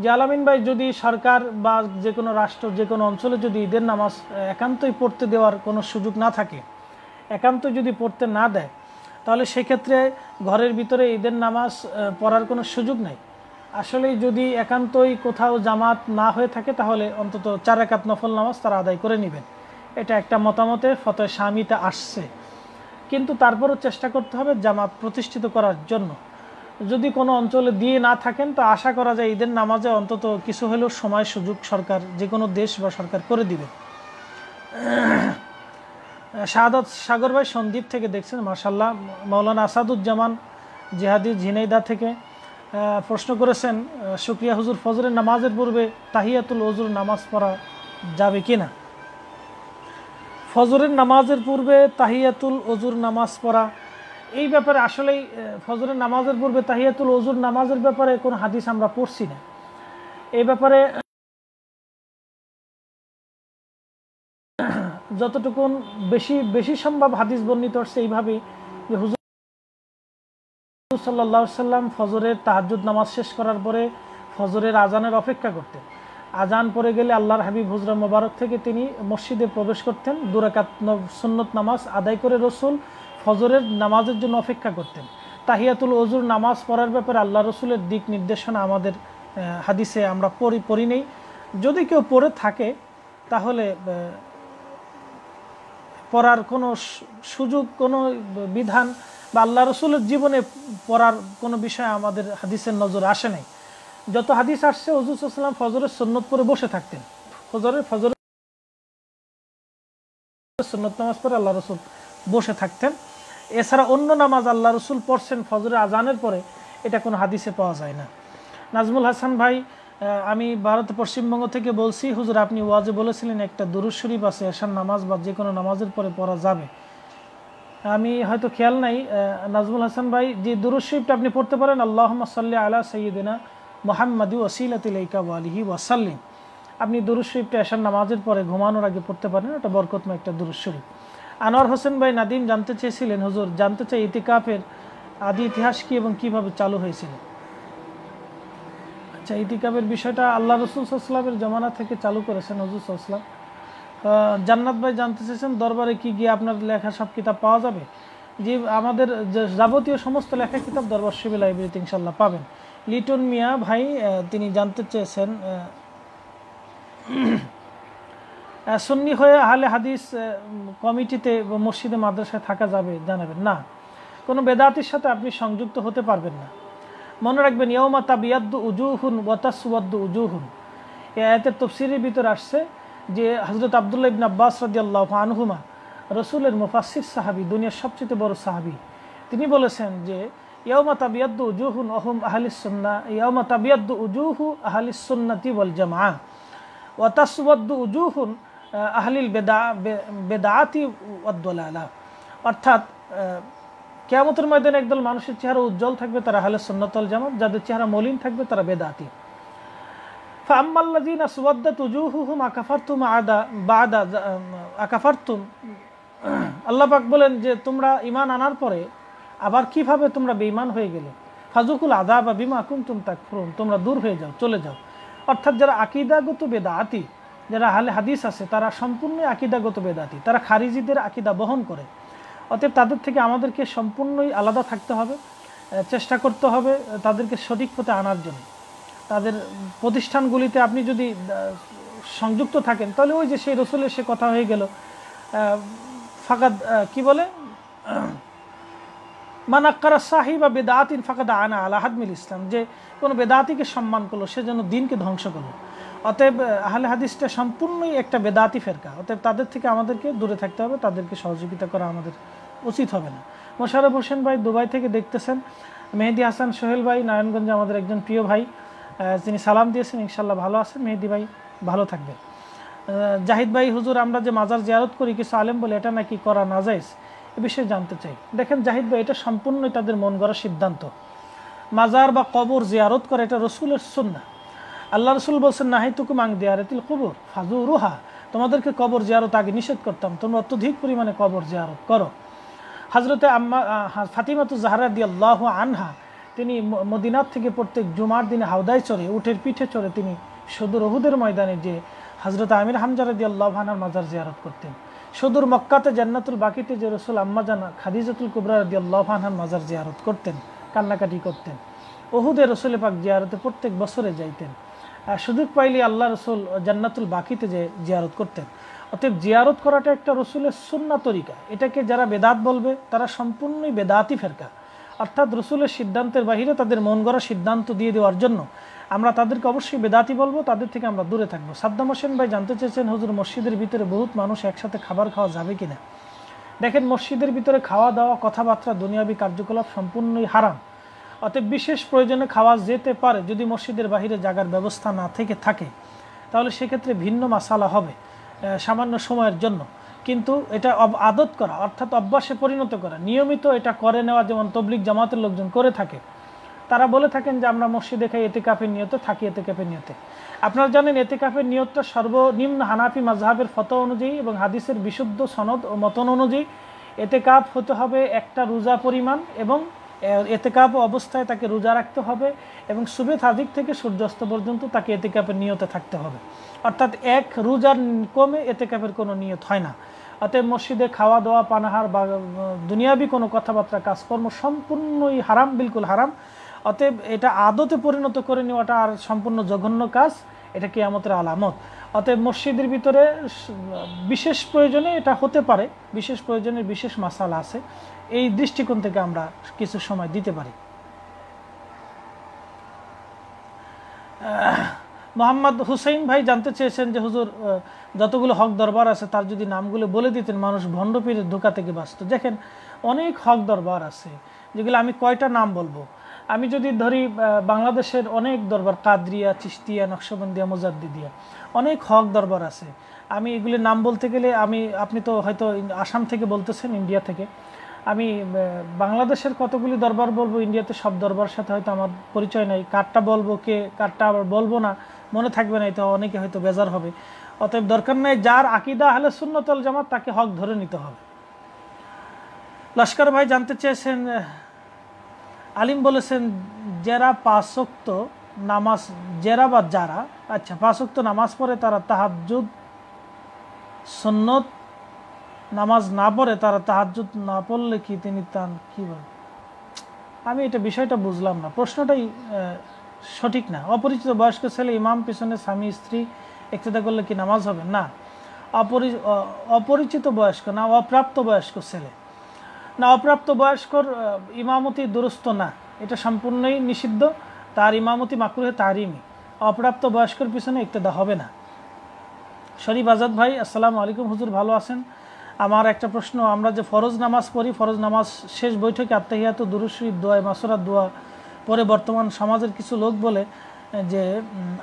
যে আলামিন ভাই যদি সরকার বা যে কোনো রাষ্ট্র যে কোনো অঞ্চলে যদি ঈদের নামাজ একান্তই পড়তে দেওয়ার কোনো সুযোগ না থাকে, একান্ত যদি পড়তে না দেয়, তাহলে সেক্ষেত্রে ঘরের ভিতরে ঈদের নামাজ পড়ার কোনো সুযোগ নেই। আসলে যদি একান্তই কোথাও জামাত না হয়ে থাকে, তাহলে অন্তত চার একাত নফল নামাজ তারা আদায় করে নেবেন। এটা একটা মতামতে ফতোয় স্বামীতে আসছে। কিন্তু তারপরও চেষ্টা করতে হবে জামাত প্রতিষ্ঠিত করার জন্য। যদি কোনো অঞ্চলে দিয়ে না থাকেন, তো আশা করা যায় ঈদের নামাজে অন্তত কিছু হলেও সময় সুযোগ সরকার, যে কোনো দেশ বা সরকার করে দিবে। শাহাদত সাগর ভাই সন্দীপ থেকে দেখছেন মার্শাল্লাহ মৌলানা আসাদুজ্জামান জিহাদি ঝিনাইদা থেকে প্রশ্ন করেছেন শুক্রিয়া হুজুর, ফজরের নামাজের পূর্বে তাহিয়াতুল ওজুর নামাজ পড়া যাবে কি না ফজরের নামাজের পূর্বে তাহিয়াতুল ওজুর নামাজ পড়া এই ব্যাপারে আসলেই ফজরের নামাজের পূর্বে তাহিয়াতুল ওজুর নামাজের ব্যাপারে কোনো হাদিস আমরা পড়ছি না। এই ব্যাপারে যতটুকুন বেশি বেশি সম্ভব হাদিস বর্ণিত হচ্ছে এইভাবেই যে হুজুর সাল্লাহ সাল্লাম ফজরের তাহাজুদ নামাজ শেষ করার পরে ফজরের আজানের অপেক্ষা করতেন। আজান পড়ে গেলে আল্লাহর হাবিব হুজরা মোবারক থেকে তিনি মসজিদে প্রবেশ করতেন। দুরাকাত সুন্নত নামাজ আদায় করে রসুল ফজরের নামাজের জন্য অপেক্ষা করতেন। তাহিয়াতুল ওজুর নামাজ পড়ার ব্যাপারে আল্লাহ রসুলের দিক নির্দেশনা আমাদের হাদিসে আমরা পড়ি পড়ি নেই। যদি কেউ পড়ে থাকে, তাহলে পড়ার কোনো সুযোগ, কোনো বিধান বা আল্লাহ রসুলের জীবনে পড়ার কোনো বিষয় আমাদের হাদিসের নজর আসে নাই। যত হাদিস আসছে হজুসাল্লাম ফজরের সন্ন্যত পরে বসে থাকতেন। ফজরের ফজরের সন্ন্যত নামাজ পরে আল্লাহ রসুল বসে থাকতেন। এছাড়া অন্য নামাজ আল্লাহ রসুল পড়ছেন ফজরের আজানের পরে, এটা কোনো হাদিসে পাওয়া যায় না। নাজমুল হাসান ভাই আমি ভারত পশ্চিমবঙ্গ থেকে বলছি, হুজুর আপনি ওয়াজে বলেছিলেন একটা দুরুজ শরীফ আছে, এশার নামাজ বা যে কোনো নামাজের পরে পড়া যাবে। আমি হয়তো খেয়াল নাই নাজমুল হাসান ভাই, যে দুরুজ শরীফটা আপনি পড়তে পারেন আল্লাহ সাল্লি আলা সৈয়দিনা মোহাম্মদি ওসিলাতিলাইকা ওয়ালিহি ওয়াসাল্লিম আপনি দুরুজ শরীফটা এশার নামাজের পরে ঘুমানোর আগে পড়তে পারেন ওটা বরকতময় একটা দুরুজ শরীফ। আনোয়ার হোসেন ভাই নাদিম জানতে চেয়েছিলেন, হুজুর, জানতে চাই ইতিকাফের আদি ইতিহাস কি এবং কীভাবে চালু হয়েছিল? আচ্ছা ইতিকাফের বিষয়টা আল্লাহ রসুল সাল্লামের জমানা থেকে চালু করেছেন, হজুর সাল্লাম জান্নাত ভাই জানতে চেয়েছেন, দরবারে কি গিয়ে আপনার লেখা সব কিতাব পাওয়া যাবে? যে আমাদের যাবতীয় সমস্ত লেখা কিতাব দরবার শিবি লাইব্রেরিতে ইনশাল্লাহ পাবেন। লিটন মিয়া ভাই তিনি জানতে চেয়েছেন সুন্নি হয়ে আহলে হাদিস কমিটিতে মসজিদে মাদ্রাসায় থাকা যাবে, জানাবেন। না, কোনো বেদাতির সাথে আপনি সংযুক্ত হতে পারবেন না। মনে রাখবেন ইয়মা তাবিয়াদ্দু উজুহুন ওয়াতাসুয়াদ্দু উজুহুন। এই আয়াতের তফসিরের ভিতর আসছে যে হজরত আবদুল্লাহ ইবিন আব্বাস রাদিয়াল্লাহ আনহুমা রসুলের মুফাসির সাহাবি, দুনিয়ার সবচেয়ে বড় সাহাবি। তিনি বলেছেন যে ইয়মা তাবিয়াদ্দু উজুহুন অহম আহলিসুন্না ইয়মা তাবিয়াদ্দু উজুহু আহলিসুন্নাতি ওয়াল জামা ওয়াতাসুয়াদ্দু উজুহুন আহলিল বেদা, বে- বেদাআতি ওয়াদ্দলালা। অর্থাৎ কেয়ামতের ময়দানে একদল মানুষের চেহারা উজ্জ্বল থাকবে, তারা আহলে সুন্নতল জামাত। যাদের চেহারা মলিন থাকবে, তারা বেদাতি। ফাম্মাল্লাযীনা সুওয়াদ্দাত উজুহুহুম আকাফারতুম আদা, বাদা আকাফারতুম। আল্লাহ পাক বলেন যে, তোমরা ঈমান আনার পরে আবার কীভাবে তোমরা বেঈমান হয়ে গেলে? ফাজুকুল আদা বা বিমা কুনতুম তাকফুরুন। তোমরা দূর হয়ে যাও, চলে যাও। অর্থাৎ যারা আকিদাগত বেদাতি যারা হালে হাদিস আছে, তারা সম্পূর্ণ আকিদাগত বেদাতি, তারা খারিজিদের আকিদা বহন করে। অতএব তাদের থেকে আমাদেরকে সম্পূর্ণই আলাদা থাকতে হবে চেষ্টা করতে হবে তাদেরকে সঠিক পথে আনার জন্য। তাদের প্রতিষ্ঠানগুলিতে আপনি যদি সংযুক্ত থাকেন, তাহলে ওই যে সেই রসুলের সে কথা হয়ে গেল ফাকাদ কি বলে? (clears throat) মানাক্কারা সাহি বা বেদাতিন ফাকাদ আনা আলা হাদমিল ইসলাম, যে কোনো বেদাতিকে সম্মান করল, সে যেন দিনকে ধ্বংস করল। অতএব আহ, আহলে হাদিসটা সম্পূর্ণই একটা বেদাতি ফেরকা। অতএব তাদের থেকে আমাদেরকে দূরে থাকতে হবে তাদেরকে সহযোগিতা করা আমাদের উচিত হবে না। মোশারফ হোসেন ভাই দুবাই থেকে দেখতেছেন। মেহেদি হাসান সোহেল ভাই নারায়ণগঞ্জে আমাদের একজন প্রিয় ভাই যিনি সালাম দিয়েছেন ইনশাল্লাহ ভালো আছেন। মেহেদি ভাই ভালো থাকবেন। জাহিদ ভাই হুজুর আমরা যে মাজার জিয়ারত করি কিছু আলেম বলে এটা নাকি করা না যায় এ বিষয়ে জানতে চাই। দেখেন জাহিদ ভাই এটা সম্পূর্ণই তাদের মন গড়া সিদ্ধান্ত। মাজার বা কবর জিয়ারত করে এটা রসুলের সুন্না আল্লাহ রসুল বলছেন নাহি তুকুম আং দিয়ারতিল কবর ফাজু রুহা তোমাদেরকে কবর জিয়ারত আগে নিষেধ করতাম, তোমরা অত্যধিক পরিমাণে কবর জিয়ারত করো। হজরতে আম্মা ফাতিমাতু জাহরা দি আল্লাহ আনহা, তিনি ম- মদিনার থেকে প্রত্যেক জুমার দিনে হাওদায় চড়ে, উঠের পিঠে চড়ে তিনি সুদূর অহুদের ময়দানে যে হজরত আমির হামজারা দি আল্লাহ আনার মাজার জিয়ারত করতেন। সুদূর মক্কাতে জান্নাতুল বাকিতে যে রসুল আম্মা জানা, খাদিজাতুল কুবরা দি আল্লাহ আনহার মাজার জিয়ারত করতেন, কান্নাকাটি করতেন। ওহুদে রসুল পাক জিয়ারতে প্রত্যেক বছরে যাইতেন। সুযোগ পাইলে আল্লাহ রসুল জান্নাতুল বাকিতে যে জিয়ারত করতেন। অতএব জিয়ারত করাটা একটা রসুলের সুন্না তরিকা। এটাকে যারা বেদাত বলবে, তারা সম্পূর্ণই বেদাতি ফেরকা। অর্থাৎ রসুলের সিদ্ধান্তের বাহিরে তাদের মন গড়া সিদ্ধান্ত দিয়ে দেওয়ার জন্য আমরা তাদেরকে অবশ্যই বেদাতি বলব, তাদের থেকে আমরা দূরে থাকব। সাদ্দাম হোসেন ভাই জানতে চেয়েছেন, হুজুর, মসজিদের ভিতরে বহুত মানুষ একসাথে খাবার খাওয়া যাবে কিনা? দেখেন, মসজিদের ভিতরে খাওয়া দাওয়া কথাবার্তা, দুনিয়াবী কার্যকলাপ সম্পূর্ণই হারাম। অতএব বিশেষ প্রয়োজনে খাওয়া যেতে পারে যদি মসজিদের বাহিরে জাগার ব্যবস্থা না থেকে থাকে, তাহলে সেক্ষেত্রে ভিন্ন মাসালা হবে সামান্য সময়ের জন্য। কিন্তু এটা আদত করা, অর্থাৎ অভ্যাসে পরিণত করা, নিয়মিত এটা করে নেওয়া যেমন তবলিক জামাতের লোকজন করে থাকে, তারা বলে থাকেন যে আমরা মসজিদে খাই এতে কাপের নিয়ত, থাকি এতে কাপের নিয়তে। আপনারা জানেন এতে কাপের নিয়তটা সর্বনিম্ন হানাফি মাজহাবের ফত অনুযায়ী এবং হাদিসের বিশুদ্ধ সনদ ও মতন অনুযায়ী এতে কাপ হতে হবে একটা রোজা পরিমাণ এবং এতেকাপ অবস্থায় তাকে রোজা রাখতে হবে এবং সুবেদ হাদিক থেকে সূর্যাস্ত পর্যন্ত তাকে এতেকাপের নিয়তে থাকতে হবে। অর্থাৎ এক রোজার কমে এতেকাপের কোনো নিয়ত হয় না। অতএব মসজিদে খাওয়া দাওয়া পানাহার বা দুনিয়াবি কোনো কথাবার্তা, কাজকর্ম সম্পূর্ণই হারাম, বিলকুল হারাম। অতএব এটা আদতে পরিণত করে নেওয়াটা আর সম্পূর্ণ জঘন্য কাজ, এটা কেয়ামতের আলামত। অতএব মসজিদের ভিতরে বিশেষ প্রয়োজনে এটা হতে পারে, বিশেষ প্রয়োজনে বিশেষ মাসালা আছে। এই দৃষ্টিকোণ থেকে আমরা কিছু সময় দিতে পারি। মোহাম্মদ হুসেন ভাই জানতে চেয়েছেন যে, হুজুর যতগুলো হক দরবার আছে, তার যদি নামগুলো বলে দিতেন, মানুষ ভণ্ডপীরের ধোকা থেকে বাঁচত। দেখেন, অনেক হক দরবার আছে, যেগুলো আমি কয়টা নাম বলব? আমি যদি ধরি বাংলাদেশের অনেক দরবার, কাদরিয়া চিস্তিয়া নকশবন্দিয়া, মোজাদ্দিদিয়া, অনেক হক দরবার আছে। আমি এগুলির নাম বলতে গেলে, আমি, আপনি তো হয়তো আসাম থেকে বলতেছেন, ইন্ডিয়া থেকে। আমি বাংলাদেশের কতগুলি দরবার বলব, ইন্ডিয়াতে সব দরবার সাথে হয়তো আমার পরিচয় নাই। কারটা বলব কে, কারটা আবার বলব না, মনে থাকবে না তো অনেকে হয়তো বেজার হবে। অতএব দরকার নেই, যার আকিদা আহলে সুন্নতল জামাত, তাকে হক ধরে নিতে হবে। লস্কর ভাই জানতে চেয়েছেন আলিম বলেছেন, যারা পাঁচক্ত নামাজ জেরা বা যারা আচ্ছা পাঁচক্ত নামাজ পড়ে তারা তাহাজ্জুদ, সন্নত নামাজ না পড়ে তারা তাহাজ্জুদ না পড়লে কি তিনি তান কি বলেন? আমি এটা বিষয়টা বুঝলাম না। প্রশ্নটাই সঠিক না। অপরিচিত বয়স্ক ছেলে ইমাম পিছনে স্বামী, স্ত্রী একতেদা করলে কি নামাজ হবে? না। অপরি অপরিচিত বয়স্ক না, অপ্রাপ্ত বয়স্ক ছেলে। না, অপ্রাপ্ত বয়স্কর ইমামতি দুরস্ত না। এটা সম্পূর্ণই নিষিদ্ধ। তার ইমামতি মাকরুহে তারিমি অপ্রাপ্ত বয়স্কর পিছনে ইক্তেদা হবে না। শরীফ আজাদ ভাই, আসসালামু আলাইকুম। হুজুর ভালো আছেন? আমার একটা প্রশ্ন, আমরা যে ফরজ নামাজ পড়ি, ফরজ নামাজ শেষ বৈঠকে আত্মাহিয়াত দুরুশ্রী দোয়া মাসুরাত দোয়া পরে বর্তমান সমাজের কিছু লোক বলে, যে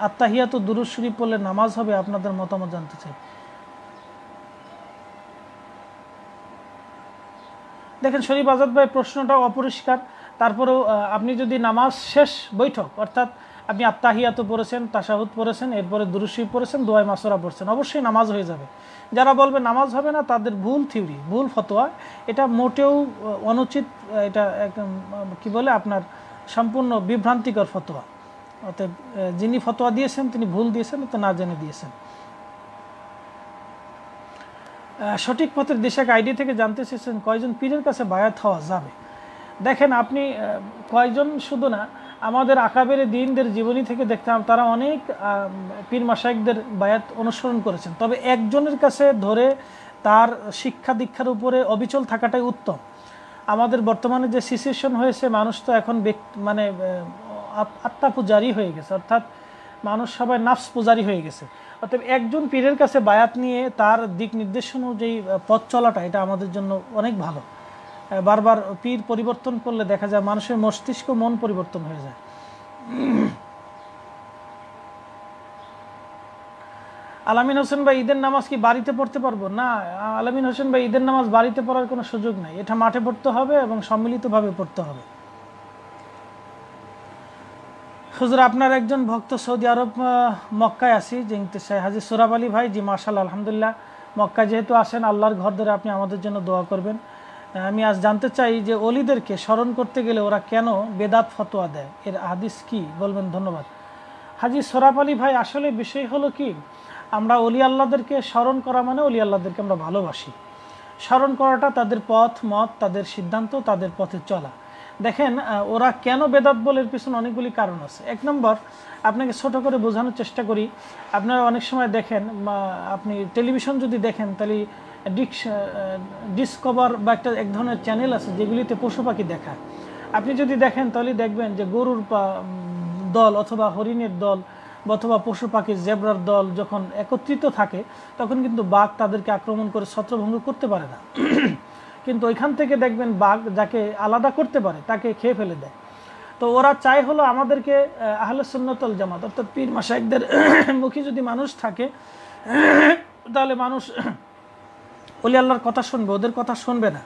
আত্মাহিয়াত দুরুশ্রী পড়লে নামাজ হবে আপনাদের মতামত জানতে চাই। দেখেন, শরীফ আজাদ ভাই প্রশ্নটা অপরিষ্কার। তারপরেও আপনি যদি নামাজ শেষ বৈঠক, অর্থাৎ আপনি আত্মাহিয়াত পড়েছেন তাসাহুদ পড়েছেন, এরপরে দুরুশি পড়েছেন দোয়াই মাসরা পড়ছেন। অবশ্যই নামাজ হয়ে যাবে। যারা বলবে নামাজ হবে না, তাদের ভুল থিওরি, ভুল ফতোয়া। এটা মোটেও অনুচিত এটা একদম কি বলে আপনার, সম্পূর্ণ বিভ্রান্তিকর ফতোয়া। অতএব যিনি ফতোয়া দিয়েছেন, তিনি ভুল দিয়েছেন তো না জেনে দিয়েছেন। সঠিক পথের দেশে আইডি থেকে জানতে চেয়েছেন, কয়জন পীরের কাছে বায়াত হওয়া যাবে? দেখেন, আপনি কয়জন শুধু না আমাদের আকাবের দিনদের জীবনী থেকে দেখতাম, তারা অনেক পীর মাসাইকদের বায়াত অনুসরণ করেছেন। তবে একজনের কাছে ধরে তার শিক্ষা দীক্ষার উপরে অবিচল থাকাটাই উত্তম। আমাদের বর্তমানে যে সিচুয়েশন হয়েছে, মানুষ তো এখন মানে আত্মা পূজারি হয়ে গেছে, অর্থাৎ মানুষ সবাই নাফস পূজারি হয়ে গেছে। অর্থাৎ একজন পীরের কাছে বায়াত নিয়ে তার দিক নির্দেশন অনুযায়ী পথ চলাটা, এটা আমাদের জন্য অনেক ভালো। বারবার পীর পরিবর্তন করলে দেখা যায় মানুষের মস্তিষ্ক মন পরিবর্তন হয়ে যায়। আলামিন হোসেন ভাই, ঈদের নামাজ কি বাড়িতে পড়তে পারব? না, আলামিন হোসেন ভাই, ঈদের নামাজ বাড়িতে পড়ার কোনো সুযোগ নাই। এটা মাঠে পড়তে হবে এবং সম্মিলিতভাবে পড়তে হবে। হুজুর, আপনার একজন ভক্ত সৌদি আরব মক্কায় আসি জিংতে চাই হাজি সোরাব আলী ভাই। জি মার্শাল আলহামদুলিল্লাহ। মক্কায় যেহেতু আসেন, আল্লাহর ঘর ধরে আপনি আমাদের জন্য দোয়া করবেন। আমি আজ জানতে চাই যে অলিদেরকে স্মরণ করতে গেলে ওরা কেন বেদাত ফতোয়া দেয়? এর হাদিস কি? বলবেন, ধন্যবাদ। হাজি সোরাব আলী ভাই, আসলে বিষয় হলো কি? আমরা অলি আল্লাহদেরকে স্মরণ করা মানে অলি আল্লাহদেরকে আমরা ভালোবাসি। স্মরণ করাটা তাদের পথ, মত, তাদের সিদ্ধান্ত, তাদের পথে চলা। দেখেন ওরা কেন বেদাত বলে এর পিছনে অনেকগুলি কারণ আছে। এক নম্বর, আপনাকে ছোট করে বোঝানোর চেষ্টা করি। আপনারা অনেক সময় দেখেন আপনি টেলিভিশন যদি দেখেন, তাহলে ডিসকভার বা একটা এক ধরনের চ্যানেল আছে যেগুলিতে পশু পাখি দেখায়। আপনি যদি দেখেন তাহলে দেখবেন যে গরুর দল অথবা হরিণের দল অথবা পশু পাখির জেব্রার দল যখন একত্রিত থাকে তখন কিন্তু বাঘ তাদেরকে আক্রমণ করে ছত্রভঙ্গ করতে পারে না। (clears throat) কিন্তু ওইখান থেকে দেখবেন বাঘ যাকে আলাদা করতে পারে তাকে খেয়ে ফেলে দেয়। তো ওরা চায় হলো আমাদেরকে আহ, আহলে সুন্নতল জামাত অর্থাৎ পীর মাসাইকদের (clears throat) মুখী যদি মানুষ থাকে (clears throat) তাহলে মানুষ অলি আল্লাহর কথা শুনবে, ওদের কথা শুনবে না।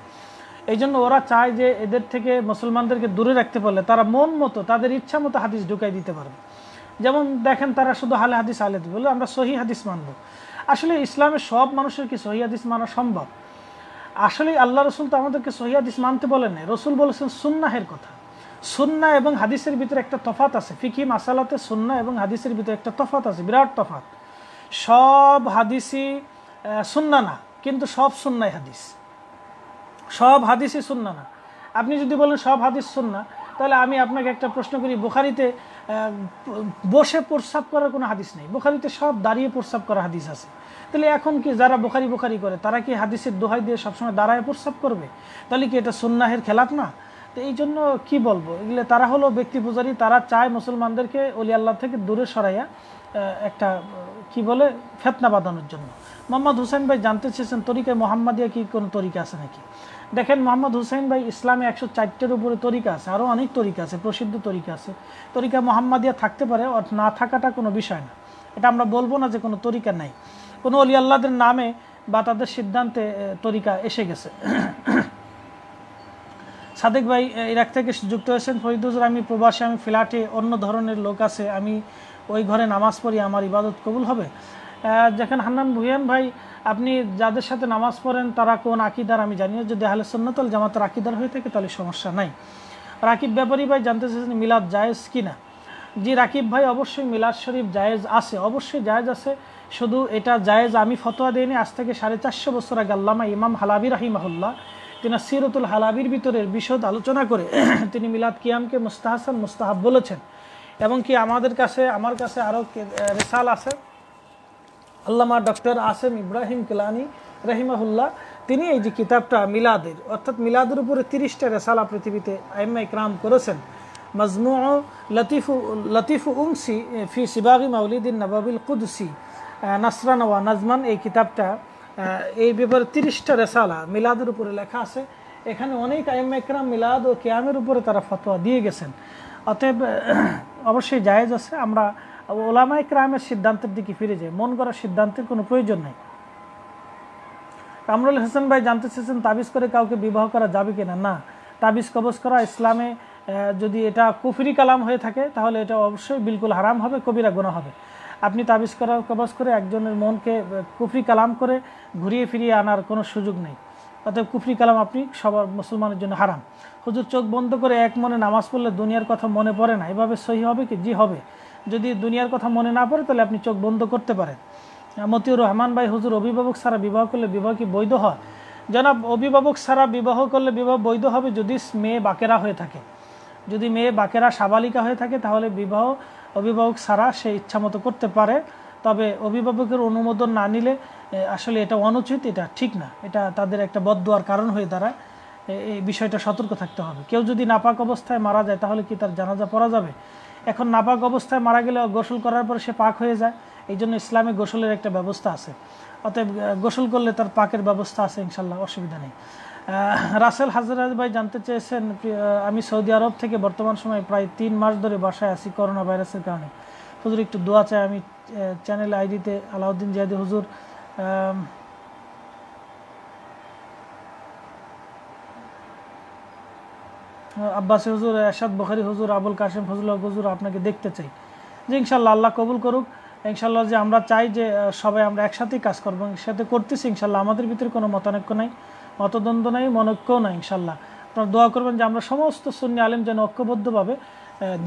এই জন্য ওরা চায় যে এদের থেকে মুসলমানদেরকে দূরে রাখতে পারলে তারা মন মতো, তাদের ইচ্ছা মতো হাদিস ঢুকাই দিতে পারবে। যেমন দেখেন তারা শুধু হালে হাদিস, আলে বলে আমরা সহি হাদিস মানব। আসলে ইসলামের সব মানুষের কি সহি হাদিস মানা সম্ভব। আসলে আল্লাহ রসুল তো আমাদেরকে সহি হাদিস মানতে বলেন নাই রসুল বলেছেন সুন্নাহের কথা। সুন্না এবং হাদিসের ভিতরে একটা তফাত আছে। ফিকি মাসালাতে সুন্না এবং হাদিসের ভিতরে একটা তফাত আছে, বিরাট তফাত সব হাদিসই সুন্না না। কিন্তু সব সুন্নাই হাদিস। সব হাদিসই সুন্না না। আপনি যদি বলেন সব হাদিস সুন্না, তাহলে আমি আপনাকে একটা প্রশ্ন করি, বোখারিতে বসে প্রস্রাব করার কোনো হাদিস নেই। বোখারিতে সব দাঁড়িয়ে প্রস্রাব করা হাদিস আছে। তাহলে এখন কি যারা বোখারি বোখারি করে, তারা কি হাদিসের দোহাই দিয়ে সবসময় দাঁড়ায় প্রস্রাব করবে? তাহলে কি এটা সুন্নাহের খেলাপ না? তো এই জন্য কি বলব? এগুলো তারা হলো ব্যক্তি পূজারী, তারা চায় মুসলমানদেরকে অলি আল্লাহ থেকে দূরে সরাইয়া একটা, কি বলে, ফেতনা বাঁধানোর জন্য। মোহাম্মদ হুসেন ভাই জানতে চেয়েছেন, তরিকায় মোহাম্মদিয়া কি, কোনো তরিকা আছে নাকি? দেখেন, মোহাম্মদ হুসেন ভাই ইসলামে একশো চারটের উপরে তরিকা আছে আরও অনেক তরিকা আছে, প্রসিদ্ধ তরিকা আছে। তরিকা মোহাম্মদিয়া থাকতে পারে আর না থাকাটা কোনো বিষয় না। এটা আমরা বলব না যে কোনো তরিকা নাই। কোনো অলি আল্লাহদের নামে বা তাদের সিদ্ধান্তে তরিকা এসে গেছে। (coughs) সাদেক ভাই ইরাক থেকে যুক্ত হয়েছেন ফরিদুজুর আমি প্রবাসী, আমি ফ্ল্যাটে অন্য ধরনের লোক আছে, আমি ওই ঘরে নামাজ পড়ি, আমার ইবাদত কবুল হবে? যেখানে হান্নান ভুয়ান ভাই, আপনি যাদের সাথে নামাজ পড়েন, তারা কোন আকিদার আমি জানি না। যদি আহলে সন্ন্যতল জামাতের আকিদার হয়ে থাকে, তাহলে সমস্যা নাই। রাকিব ব্যাপারী ভাই জানতে চাইছেন মিলাদ জায়েজ কিনা? জি, রাকিব ভাই, অবশ্যই মিলাদ শরীফ জায়েজ আছে, অবশ্যই জায়েজ আছে। শুধু এটা জায়েজ আমি ফতোয়া দিইনি, আজ থেকে সাড়ে চারশো বছর আগে আল্লামা ইমাম হালাবি রাহিমাহুল্লাহ, তিনি সিরতুল হালাবির ভিতরে বিশদ আলোচনা করে (clears throat) তিনি মিলাদ কিয়ামকে মুস্তাহাসান, মুস্তাহাব বলেছেন। এবং কি আমাদের কাছে, আমার কাছে আরও রেসাল আছে? আল্লামা ডক্টর আসেম ইব্রাহিম কিলানি রহিমাহুল্লাহ, তিনি এই যে কিতাবটা মিলাদের, অর্থাৎ মিলাদের উপরে তিরিশটা রেসালা পৃথিবীতে আইম্মা ইকরাম করেছেন। মজমু লতিফু লতিফু উংসি ফি সিবাগি মাউলিদিন নবাবিল কুদসি নাসরানওয়া নাজমান, এই কিতাবটা এই ব্যাপারে তিরিশটা রেসালা মিলাদের উপরে লেখা আছে। এখানে অনেক আইম্মা ইকরাম মিলাদ ও কিয়ামের উপরে তারা ফতোয়া দিয়ে গেছেন। অতএব অবশ্যই জায়েজ আছে। আমরা ওলামা ইকরামের সিদ্ধান্তের দিকে ফিরে যায়। মন করার সিদ্ধান্তের কোনো প্রয়োজন নেই। কামরুল হাসান ভাই জানতে চেয়েছেন, তাবিজ করে কাউকে বিবাহ করা যাবে কিনা? না। তাবিজ কবজ করা ইসলামে যদি এটা কুফরি কালাম হয়ে থাকে, তাহলে এটা অবশ্যই বিলকুল হারাম হবে, কবিরা গুণা হবে। আপনি তাবিজ করা কবজ করে একজনের মনকে কুফরি কালাম করে ঘুরিয়ে ফিরিয়ে আনার কোনো সুযোগ নেই। অতএব কুফরি কালাম আপনি সবার মুসলমানের জন্য হারাম। হুজুর চোখ বন্ধ করে এক মনে নামাজ পড়লে দুনিয়ার কথা মনে পড়ে না। এভাবে সহি হবে কি? জি হবে। যদি দুনিয়ার কথা মনে না পড়ে, তাহলে আপনি চোখ বন্ধ করতে পারেন। মতিউর রহমান ভাই, হুজুর, অভিভাবক ছাড়া বিবাহ করলে বিবাহ কি বৈধ হয়? জনাব, অভিভাবক ছাড়া বিবাহ করলে বিবাহ বৈধ হবে যদি মেয়ে বাকেরা হয়ে থাকে। যদি মেয়ে বাকেরা সাবালিকা হয়ে থাকে, তাহলে বিবাহ অভিভাবক ছাড়া সে ইচ্ছামতো করতে পারে। তবে অভিভাবকের অনুমোদন না নিলে আসলে এটা অনুচিত, এটা ঠিক না। এটা তাদের একটা বদদোয়ার কারণ হয়ে দাঁড়ায়। এই বিষয়টা সতর্ক থাকতে হবে। কেউ যদি নাপাক অবস্থায় মারা যায়, তাহলে কি তার জানাজা পড়া যাবে? এখন নাপাক অবস্থায় মারা গেলে গোসল করার পর সে পাক হয়ে যায়। এই জন্য ইসলামে গোসলের একটা ব্যবস্থা আছে। অতএব গোসল করলে তার পাকের ব্যবস্থা আছে ইনশাল্লাহ অসুবিধা নেই। রাসেল হাজরাত ভাই জানতে চেয়েছেন আমি সৌদি আরব থেকে বর্তমান সময়ে প্রায় তিন মাস ধরে বাসায় আছি করোনা ভাইরাসের কারণে। হুজুর, একটু দোয়া চাই, আমি চ্যানেল আইডিতে আলাউদ্দিন জিয়াদি হুজুর আব্বাসী হুজুর, এরশাদ বখারি হুজুর, আবুল কাশেম ফজল হক হুজুর আপনাকে দেখতে চাই। যে ইনশাল্লাহ আল্লাহ কবুল করুক। ইনশাল্লাহ যে আমরা চাই যে সবাই আমরা একসাথেই কাজ করব। একসাথে করতেছি ইনশাল্লাহ। আমাদের ভিতরে কোনো মতানৈক্য নাই, মতদ্বন্দ্ব নাই, মনৈক্যও নাই ইনশাল্লাহ। আপনারা দোয়া করবেন যে আমরা সমস্ত সুন্নি আলেম যেন ঐক্যবদ্ধভাবে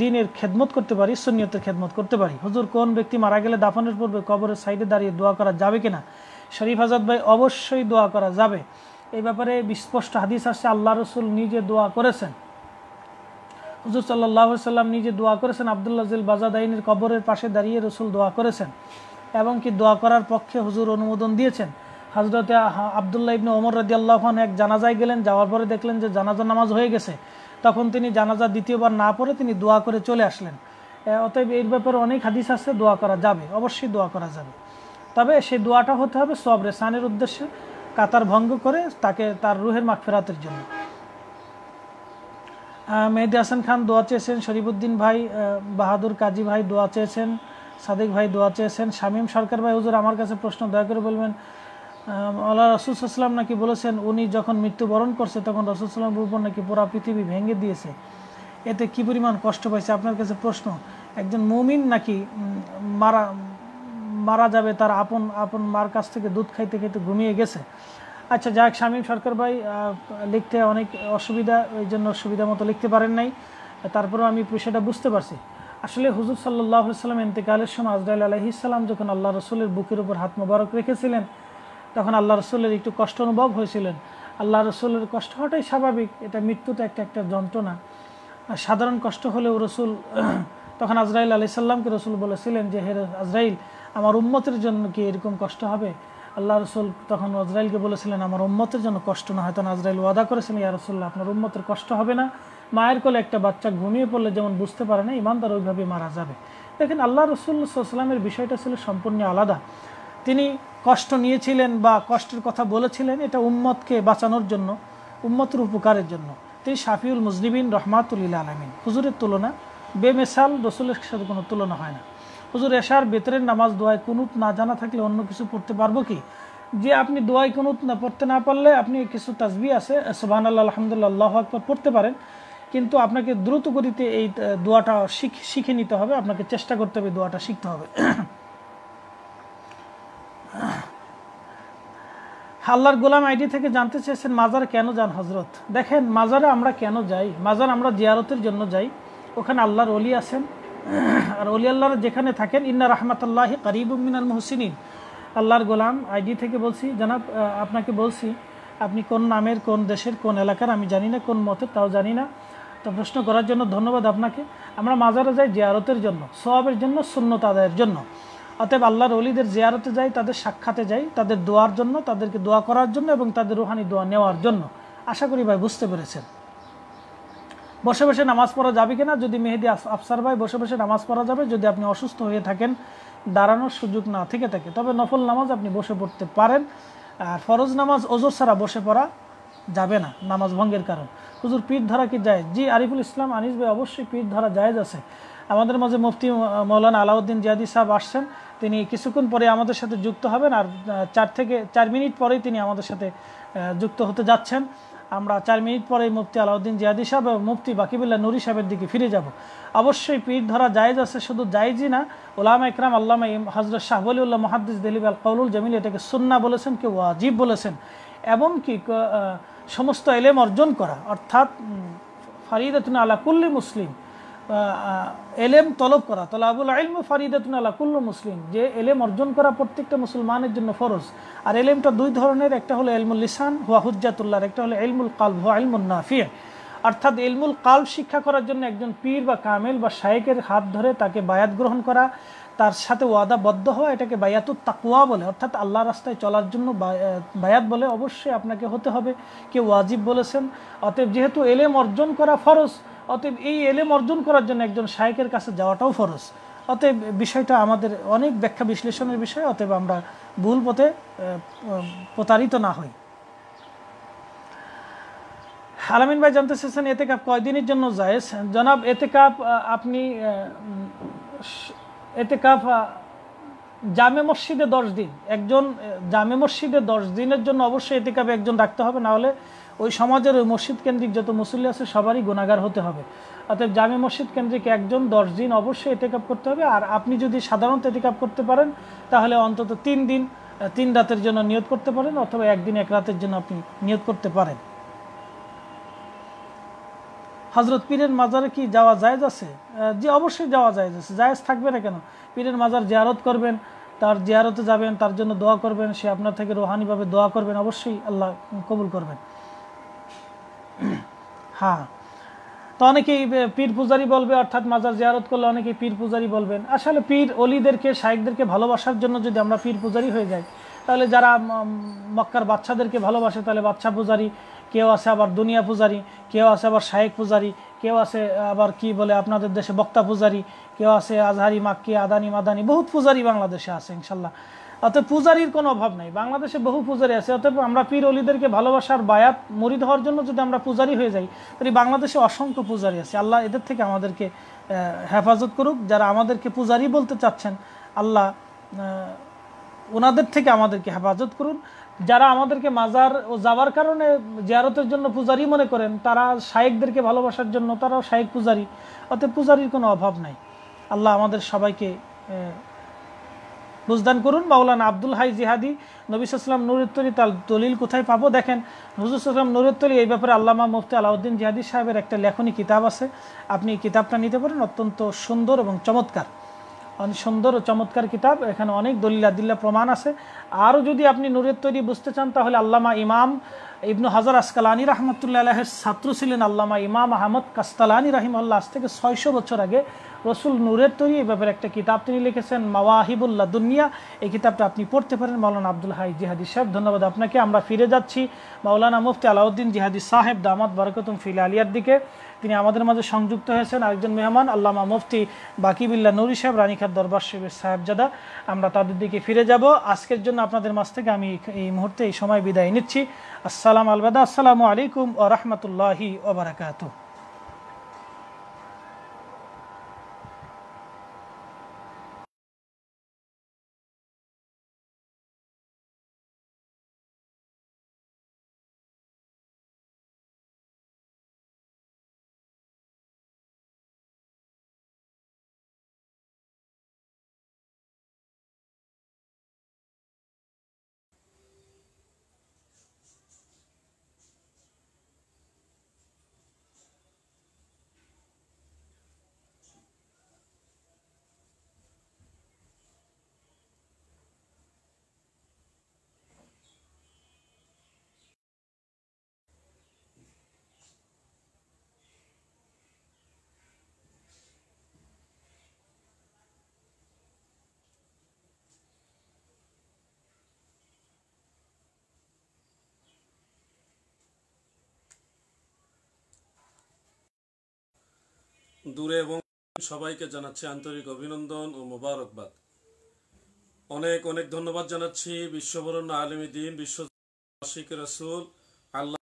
দিনের খেদমত করতে পারি, সুন্নিয়তের খেদমত করতে পারি। হুজুর, কোন ব্যক্তি মারা গেলে দাফনের পূর্বে কবরের সাইডে দাঁড়িয়ে দোয়া করা যাবে কিনা? শরীফ আজাদ ভাই, অবশ্যই দোয়া করা যাবে। এই ব্যাপারে বিস্পষ্ট হাদিস আসছে, আল্লাহ রসুল নিজে দোয়া করেছেন। হুজুর সাল্লাহ সাল্লাম নিজে দোয়া করেছেন আবদুল্লাহ জিল বাজাদাইনের কবরের পাশে দাঁড়িয়ে রসুল দোয়া করেছেন এবং কি দোয়া করার পক্ষে হুজুর অনুমোদন দিয়েছেন। হজরতে আবদুল্লাহ ইবনে ওমর রাজি আল্লাহান এক জানাজায় গেলেন, যাওয়ার পরে দেখলেন যে জানাজা নামাজ হয়ে গেছে। তখন তিনি জানাজা দ্বিতীয়বার না পড়ে তিনি দোয়া করে চলে আসলেন। অতএব এর ব্যাপারে অনেক হাদিস আছে, দোয়া করা যাবে, অবশ্যই দোয়া করা যাবে। তবে সেই দোয়াটা হতে হবে সব রেসানের উদ্দেশ্যে কাতার ভঙ্গ করে তাকে তার রুহের মাখ ফেরাতের জন্য। মেহেদি হাসান খান দোয়া চেয়েছেন, শরীফুদ্দিন ভাই বাহাদুর কাজী ভাই দোয়া চেয়েছেন, সাদেক ভাই দোয়া চেয়েছেন, শামীম সরকার ভাই হুজুর আমার কাছে প্রশ্ন, দয়া করে বলবেন আল্লাহ রসুলাম নাকি বলেছেন, উনি যখন মৃত্যুবরণ করছে তখন রসুলামের উপর নাকি পুরা পৃথিবী ভেঙে দিয়েছে। এতে কি পরিমাণ কষ্ট পাইছে? আপনার কাছে প্রশ্ন, একজন মুমিন নাকি মারা মারা যাবে, তার আপন আপন মার কাছ থেকে দুধ খাইতে খাইতে ঘুমিয়ে গেছে? আচ্ছা যাক, শামীম সরকার ভাই লিখতে অনেক অসুবিধা ওই জন্য সুবিধা মতো লিখতে পারেন নাই। তারপরেও আমি বিষয়টা বুঝতে পারছি। আসলে হুজুর সাল্লাহ সাল্লাম ইন্তেকালের সময় আজরাইল আলহিসাল্লাম যখন আল্লাহ রসুলের বুকের উপর হাত মোবারক রেখেছিলেন, তখন আল্লাহ রসুলের একটু কষ্ট অনুভব হয়েছিলেন। আল্লাহ রসুলের কষ্ট হওয়াটাই স্বাভাবিক, এটা মৃত্যুটা একটা একটা যন্ত্রণা। সাধারণ কষ্ট হলেও রসুল (clears throat) তখন আজরাইল আলি সাল্লামকে রসুল বলেছিলেন যে, হে আজরাইল, আমার উম্মতের জন্য কি এরকম কষ্ট হবে? আল্লাহ রসুল তখন আজরাইলকে বলেছিলেন, আমার উম্মতের জন্য কষ্ট না হয় তখন আজরাইল ওয়াদা করেছেন। ইয়া রসুল্লাহ আপনার উম্মতের কষ্ট হবে না। মায়ের কোলে একটা বাচ্চা ঘুমিয়ে পড়লে যেমন বুঝতে পারে না, ইমানদার ওইভাবে মারা যাবে। দেখেন, আল্লাহ রসুল্লাহামের বিষয়টা ছিল সম্পূর্ণ আলাদা। তিনি কষ্ট নিয়েছিলেন বা কষ্টের কথা বলেছিলেন, এটা উম্মতকে বাঁচানোর জন্য, উম্মতের উপকারের জন্য। তিনি শাফিউল মুজলিবিন রহমাতুল্লিল আলমিন, হুজুরের তুলনা, বেমেসাল রসুলের সাথে কোনো তুলনা হয় না। হুজুর, এশার বেতরের নামাজ দোয়ায় কুনুত না জানা থাকলে অন্য কিছু পড়তে পারব কি? যে আপনি দোয়াই কোনো পড়তে না পারলে আপনি কিছু তাজবি আছে সোবাহ আল্লাহ আলহামদুলিল্লাহ আকবর পড়তে পারেন। কিন্তু আপনাকে দ্রুত গতিতে এই দোয়াটা শিখে নিতে হবে, আপনাকে চেষ্টা করতে হবে দোয়াটা শিখতে হবে। আল্লাহর গোলাম আইডি থেকে জানতে চেয়েছেন, মাজার কেন যান হজরত দেখেন, মাজারে আমরা কেন যাই? মাজার আমরা জিয়ারতের জন্য যাই। ওখানে আল্লাহর অলি আছেন আর অলি আল্লাহর যেখানে থাকেন, ইন্না রহমতুল্লাহ মিনাল মুহসিনিন। আল্লাহর গোলাম, আইডি থেকে বলছি, জানাব আপনাকে বলছি, আপনি কোন নামের, কোন দেশের, কোন এলাকার, আমি জানি না কোন মতের, তাও জানি না। তো প্রশ্ন করার জন্য ধন্যবাদ আপনাকে। আমরা মাজারে যাই জিয়ারতের জন্য সবের জন্য শূন্যত আদায়ের জন্য। অতএব আল্লাহর অলিদের জিয়ারতে যাই, তাদের সাক্ষাতে যাই, তাদের দোয়ার জন্য, তাদেরকে দোয়া করার জন্য এবং তাদের রুহানি দোয়া নেওয়ার জন্য। আশা করি ভাই বুঝতে পেরেছেন। বসে বসে নামাজ পড়া যাবে কিনা, যদি মেহেদি আফসার ভাই বসে বসে নামাজ পড়া যাবে, যদি আপনি অসুস্থ হয়ে থাকেন, দাঁড়ানোর সুযোগ না থেকে থাকে। তবে নফল নামাজ আপনি বসে পড়তে পারেন। আর ফরজ নামাজ ওজোর ছাড়া বসে পড়া যাবে না, নামাজ ভঙ্গের কারণ। হুজুর, পীর ধরা কি যায় জি, আরিফুল ইসলাম আনিস ভাই, অবশ্যই পীর ধরা জায়েজ আছে। আমাদের মাঝে মুফতি মৌলানা আলাউদ্দিন জিয়াদি সাহেব আসছেন। তিনি কিছুক্ষণ পরে আমাদের সাথে যুক্ত হবেন, আর চার থেকে চার মিনিট পরেই তিনি আমাদের সাথে যুক্ত হতে যাচ্ছেন। আমরা চার মিনিট পরে মুফতি আলাউদ্দিন জিয়াদি সাহেব এবং মুফতি বাকিবুল্লাহ নুরি সাহেবের দিকে ফিরে যাব। অবশ্যই পীর ধরা জায়েজ আছে, শুধু জায়েজই না, ওলামা ইকরাম আল্লামা হজরত শাহবলিউল্লাহ মহাদ্দিস দিলিব আল কৌলুল জামিল এটাকে সুন্না বলেছেন কেউ ওয়াজিব বলেছেন। এমনকি সমস্ত এলেম অর্জন করা, অর্থাৎ ফারিদাতুন আলা কুল্লি মুসলিম এলেম তলব করা। তলাবুল আলম ফারিদাতুন আলা কুল্লু মুসলিম। যে এলেম অর্জন করা প্রত্যেকটা মুসলমানের জন্য ফরজ। আর এলেমটা দুই ধরনের, একটা হলো এলমুল লিসান, হুয়া হুজ্জাতুল্লাহ একটা হলো এলমুল কাল হুয়া এলমুল নাফিয়া অর্থাৎ এলমুল কাল শিক্ষা করার জন্য একজন পীর বা কামেল বা শায়েকের হাত ধরে তাকে বায়াত গ্রহণ করা, তার সাথে ওয়াদাবদ্ধ হওয়া, এটাকে বায়াতুত তাকুয়া বলে। অর্থাৎ আল্লাহ রাস্তায় চলার জন্য বায়াত বলে, অবশ্যই আপনাকে হতে হবে। কেউ ওয়াজিব বলেছেন। অতএব যেহেতু এলেম অর্জন করা ফরজ অতএব এই এলেম অর্জন করার জন্য একজন শায়েকের কাছে যাওয়াটাও ফরজ। অতএব বিষয়টা আমাদের অনেক ব্যাখ্যা বিশ্লেষণের বিষয়, অতএব আমরা ভুল পথে প্রতারিত না হই। আলামিন ভাই জানতে চেয়েছেন এতে কাপ কয়দিনের জন্য যায় জনাব এতে কাপ আপনি এতে কাপ জামে মসজিদে দশ দিন। একজন জামে মসজিদে দশ দিনের জন্য অবশ্যই এতে কাপ একজন রাখতে হবে, না হলে ওই সমাজের ওই মসজিদ কেন্দ্রিক যত মুসল্লি আছে সবারই গুণাগার হতে হবে। অর্থাৎ জামে মসজিদ কেন্দ্রিক একজন, দশ দিন অবশ্যই এতেকাপ করতে হবে। আর আপনি যদি সাধারণত এতেকাপ করতে পারেন, তাহলে অন্তত তিন দিন তিন রাতের জন্য নিয়োগ করতে পারেন, অথবা একদিন এক রাতের জন্য আপনি নিয়োগ করতে পারেন। হজরত পীরের মাজারে কি যাওয়া জায়জ আছে? যে অবশ্যই যাওয়া জায়জ আছে। জায়জ থাকবে না কেন? পীরের মাজার জিয়ারত করবেন, তার জিয়ারতে যাবেন, তার জন্য দোয়া করবেন, সে আপনার থেকে রোহানিভাবে দোয়া করবেন, অবশ্যই আল্লাহ কবুল করবেন। (coughs) হ্যাঁ। তো অনেকেই পীর পূজারি বলবে, অর্থাৎ মাজার জিয়ারত করলে অনেকেই পীর পূজারি বলবেন। আসলে পীর অলিদেরকে শাইকদেরকে ভালোবাসার জন্য যদি আমরা পীর পূজারি হয়ে যাই, তাহলে যারা মক্কার বাচ্চাদেরকে ভালোবাসে, তাহলে বাচ্চা পূজারি, কেউ আছে আবার দুনিয়া পূজারি, কেউ আছে আবার শায়েক পূজারি, কেউ আছে আবার কি বলে আপনাদের দেশে বক্তা পূজারি, কেউ আছে আজহারি, মাক্কি, আদানি, মাদানি, বহুত পূজারি বাংলাদেশে আছে, ইনশাল্লাহ। অতএব পূজারির কোনো অভাব নাই। বাংলাদেশে বহু পূজারি আছে, অতএব আমরা পীর অলিদেরকে ভালোবাসার বায়াত মরিদ হওয়ার জন্য যদি আমরা পূজারি হয়ে যাই, তাহলে বাংলাদেশে অসংখ্য পূজারি আছে। আল্লাহ এদের থেকে আমাদেরকে হেফাজত করুক। যারা আমাদেরকে পূজারি বলতে চাচ্ছেন, আল্লাহ ওনাদের থেকে আমাদেরকে হেফাজত করুন। যারা আমাদেরকে মাজার ও যাওয়ার কারণে জিয়ারতের জন্য পূজারি মনে করেন, তারা শায়েকদেরকে ভালোবাসার জন্য তারাও শায়েক পূজারি। অতএব পূজারির কোনো অভাব নাই। আল্লাহ আমাদের সবাইকে বুঝদান করুন। মাওলানা আব্দুল হাই জিহাদি নবিসাম নুরুত্তলি তার দলিল কোথায় পাবো? দেখেন হুজুরাম নুরুত্তলি এই ব্যাপারে আল্লামা মুফতি আলাউদ্দিন জিহাদি সাহেবের একটা লেখনী কিতাব আছে। আপনি কিতাবটা নিতে পারেন, অত্যন্ত সুন্দর এবং চমৎকার। অনেক সুন্দর ও চমৎকার কিতাব। এখানে অনেক দলিল আদিল্লা প্রমাণ আছে। আরও যদি আপনি নুরের তৈরি বুঝতে চান, তাহলে আল্লামা ইমাম ইবনু হাজার আসকালানি রহমতুল্লাহ আলাহের ছাত্র ছিলেন আল্লামা ইমাম আহমদ কাস্তালানি রাহিমাল্লাহ আজ থেকে ছয়শো বছর আগে রসুল নূরের তৈরি এই ব্যাপারে একটা কিতাব তিনি লিখেছেন মাওয়াহিবুল্লাহ দুনিয়া এই কিতাবটা আপনি পড়তে পারেন মাওলানা আব্দুল হাই জিহাদি সাহেব। ধন্যবাদ আপনাকে। আমরা ফিরে যাচ্ছি মাওলানা মুফতি আলাউদ্দিন জিহাদি সাহেব দামাদ বারকতুম ফিল আলিয়ার দিকে। তিনি আমাদের মাঝে সংযুক্ত হয়েছেন আরেকজন মেহমান, আল্লামা মুফতি বাকিবিল্লা নুরি সাহেব রানীখার দরবার শিবের সাহেবজাদা। আমরা তাদের দিকে ফিরে যাব। আজকের জন্য আপনাদের মাছ থেকে আমি এই মুহূর্তে এই সময় বিদায় নিচ্ছি। আসসালাম আলবাদা আসসালামু আলাইকুম ও রহমতুল্লাহি ওবরাকাতু দূরে এবং সবাইকে জানাচ্ছি আন্তরিক অভিনন্দন ও মোবারকবাদ। অনেক অনেক ধন্যবাদ জানাচ্ছি বিশ্ববরণ্য আলমী দিন, বিশ্ব আশিক রসুল, আল্লাহ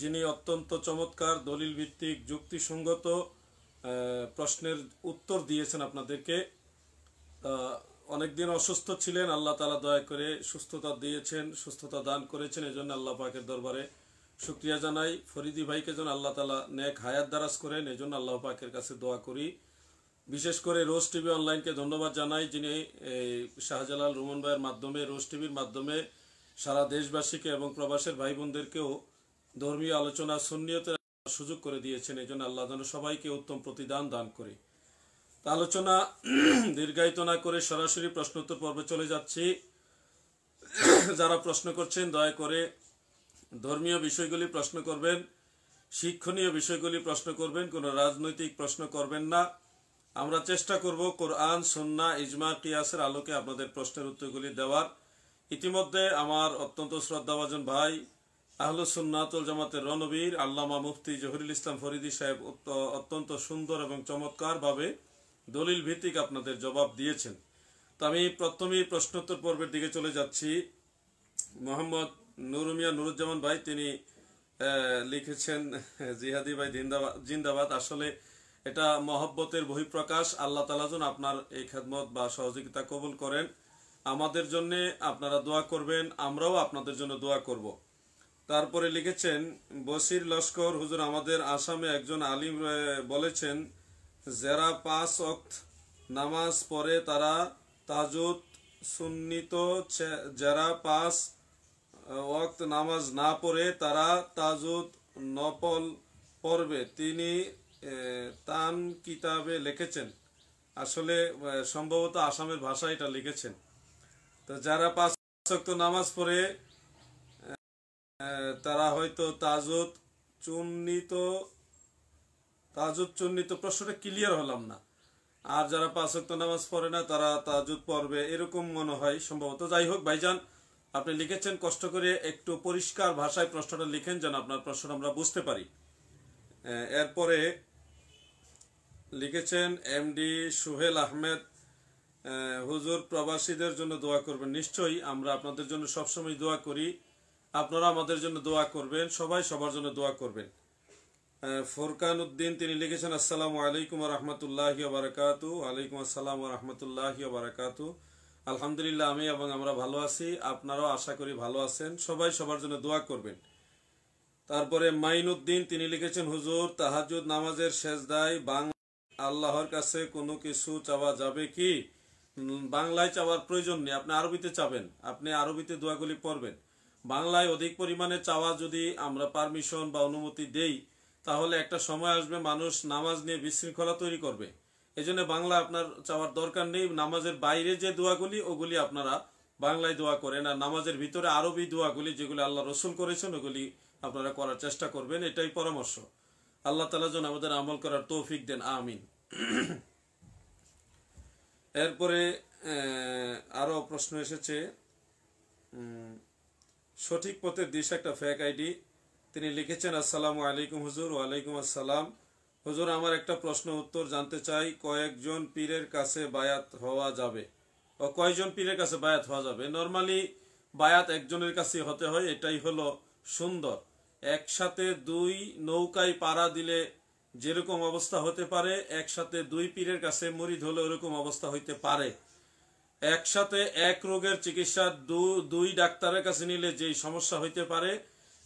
যিনি অত্যন্ত চমৎকার দলিল ভিত্তিক যুক্তিসঙ্গত প্রশ্নের উত্তর দিয়েছেন আপনাদেরকে। অনেকদিন অসুস্থ ছিলেন, আল্লাহ তালা দয়া করে সুস্থতা দিয়েছেন, সুস্থতা দান করেছেন এই জন্য আল্লাহ পাকের দরবারে শুক্রিয়া জানাই। ফরিদি ভাইকে যেন আল্লাহ তালা নেক হায়াত দারাজ করেন এই জন্য আল্লাহ পাকের কাছে দোয়া করি। বিশেষ করে রোজ টিভি অনলাইনকে ধন্যবাদ জানাই, যিনি এই শাহজালাল রুমন ভাইয়ের মাধ্যমে, রোজ টিভির মাধ্যমে সারা দেশবাসীকে এবং প্রবাসের ভাই বোনদেরকেও ধর্মীয় আলোচনা, সুন্নিয়তের সুযোগ করে দিয়েছেন। এই জন্য আল্লাহ যেন সবাইকে উত্তম প্রতিদান দান করে। আলোচনা দীর্ঘায়িত না করে সরাসরি প্রশ্নোত্তর পর্বে চলে যাচ্ছি। যারা প্রশ্ন করছেন, দয়া করে ধর্মীয় বিষয়গুলি প্রশ্ন করবেন, শিক্ষণীয় বিষয়গুলি প্রশ্ন করবেন, কোনো রাজনৈতিক প্রশ্ন করবেন না। আমরা চেষ্টা করব কোরআন সন্না ইজমা, কিয়াসের আলোকে আপনাদের প্রশ্নের উত্তরগুলি দেওয়ার। ইতিমধ্যে আমার অত্যন্ত শ্রদ্ধাভাজন ভাই আহলু সুন্নাতুল জামাতের রণবীর, আল্লামা মুফতি জহিরুল ইসলাম ফরিদি সাহেব অত্যন্ত সুন্দর এবং চমৎকারভাবে দলিল ভিত্তিক আপনাদের জবাব দিয়েছেন। তো আমি প্রথমেই প্রশ্নোত্তর পর্বের দিকে চলে যাচ্ছি। মোহাম্মদ নুরুমিয়া নুরুজ্জামান ভাই, তিনি লিখেছেন, জিহাদি ভাই জিন্দাবাদ। আসলে এটা মহব্বতের বহিঃপ্রকাশ। আল্লাহ তালা যেন আপনার এই খেদমত বা সহযোগিতা কবুল করেন। আমাদের জন্য আপনারা দোয়া করবেন, আমরাও আপনাদের জন্য দোয়া করব। তারপরে লিখেছেন, বসির লস্কর হুজুর আমাদের আসামে একজন আলিম বলেছেন, যারা পাঁচ অক্ত নামাজ পড়ে তারা তাজুদ, সুন্নিত যারা পাঁচ ওয়াক্ত নামাজ না পড়ে তারা তাজুদ নপল পড়বে। তিনি তান কিতাবে লিখেছেন। আসলে সম্ভবত আসামের ভাষায় এটা লিখেছেন। তো যারা পাঁচ ওয়াক্ত নামাজ পড়ে তারা হয়তো তাজুদ চুন্নিত তাজুদ চুন্নিত প্রশ্নটা ক্লিয়ার হলাম না। আর যারা পাঁচ ওয়াক্ত নামাজ পড়ে না, তারা তাজুদ পড়বে। এরকম মনে হয় সম্ভবত। যাই হোক, ভাইজান আপনি লিখেছেন, কষ্ট করে একটু পরিষ্কার ভাষায় প্রশ্নটা লিখেন যেন আপনার প্রশ্নটা আমরা বুঝতে পারি। এরপরে লিখেছেন, এমডি সুহেল আহমেদ হুজুর প্রবাসীদের জন্য দোয়া করবেন। নিশ্চয়ই আমরা আপনাদের জন্য সবসময় দোয়া করি। আপনারা আমাদের জন্য দোয়া করবেন, সবাই সবার জন্য দোয়া করবেন। ফোরকান উদ্দিন, তিনি লিখেছেন, আসসালামু আলাইকুম রহমতুল্লাহ বারাকাতু। আলাইকুম আসসালাম রহমতুল্লাহ বারাকাতু। আলহামদুলিল্লাহ, আমি এবং আমরা ভালো আছি। আপনারাও আশা করি ভালো আছেন। সবাই সবার জন্য দোয়া করবেন। তারপরে মাইনুদ্দিন, তিনি লিখেছেন, হুজুর তাহাজুদ নামাজের শেষদায় বাংলা আল্লাহর কাছে কোনো কিছু চাওয়া যাবে কি? বাংলায় চাওয়ার প্রয়োজন নেই। আপনি আরবিতে চাবেন। আপনি আরবিতে দোয়াগুলি পড়বেন। বাংলায় অধিক পরিমাণে চাওয়া যদি আমরা পারমিশন বা অনুমতি দেই, তাহলে একটা সময় আসবে মানুষ নামাজ নিয়ে বিশৃঙ্খলা তৈরি করবে। এই জন্য বাংলা আপনার চাওয়ার দরকার নেই। নামাজের বাইরে যে দোয়াগুলি ওগুলি আপনারা বাংলায় দোয়া করেন। আর নামাজের ভিতরে আরবি দোয়াগুলি যেগুলি আল্লাহ রসুল করেছেন ওগুলি আপনারা করার চেষ্টা করবেন। এটাই পরামর্শ। আল্লাহ তালা যেন আমাদের আমল করার তৌফিক দেন। আমিন। এরপরে আহ, আরও প্রশ্ন এসেছে। সঠিক পথের দিশা একটা ফেক আইডি তিনি লিখেছেন আসসালামু আলাইকুম হুজুর ওয়ালাইকুম আসসালাম। হুজুর, আমার একটা প্রশ্ন উত্তর জানতে চাই। কয়েকজন পীরের কাছে বায়াত হওয়া যাবে? ও কয়জন পীরের কাছে বায়াত হওয়া যাবে? নর্মালি বায়াত একজনের কাছে হতে হয়, এটাই হলো সুন্দর। একসাথে দুই নৌকায় পাড়া দিলে যেরকম অবস্থা হতে পারে, একসাথে দুই পীরের কাছে মরিদ হলে ওরকম অবস্থা হইতে পারে। একসাথে এক রোগের চিকিৎসা দুই ডাক্তারের কাছে নিলে যেই সমস্যা হইতে পারে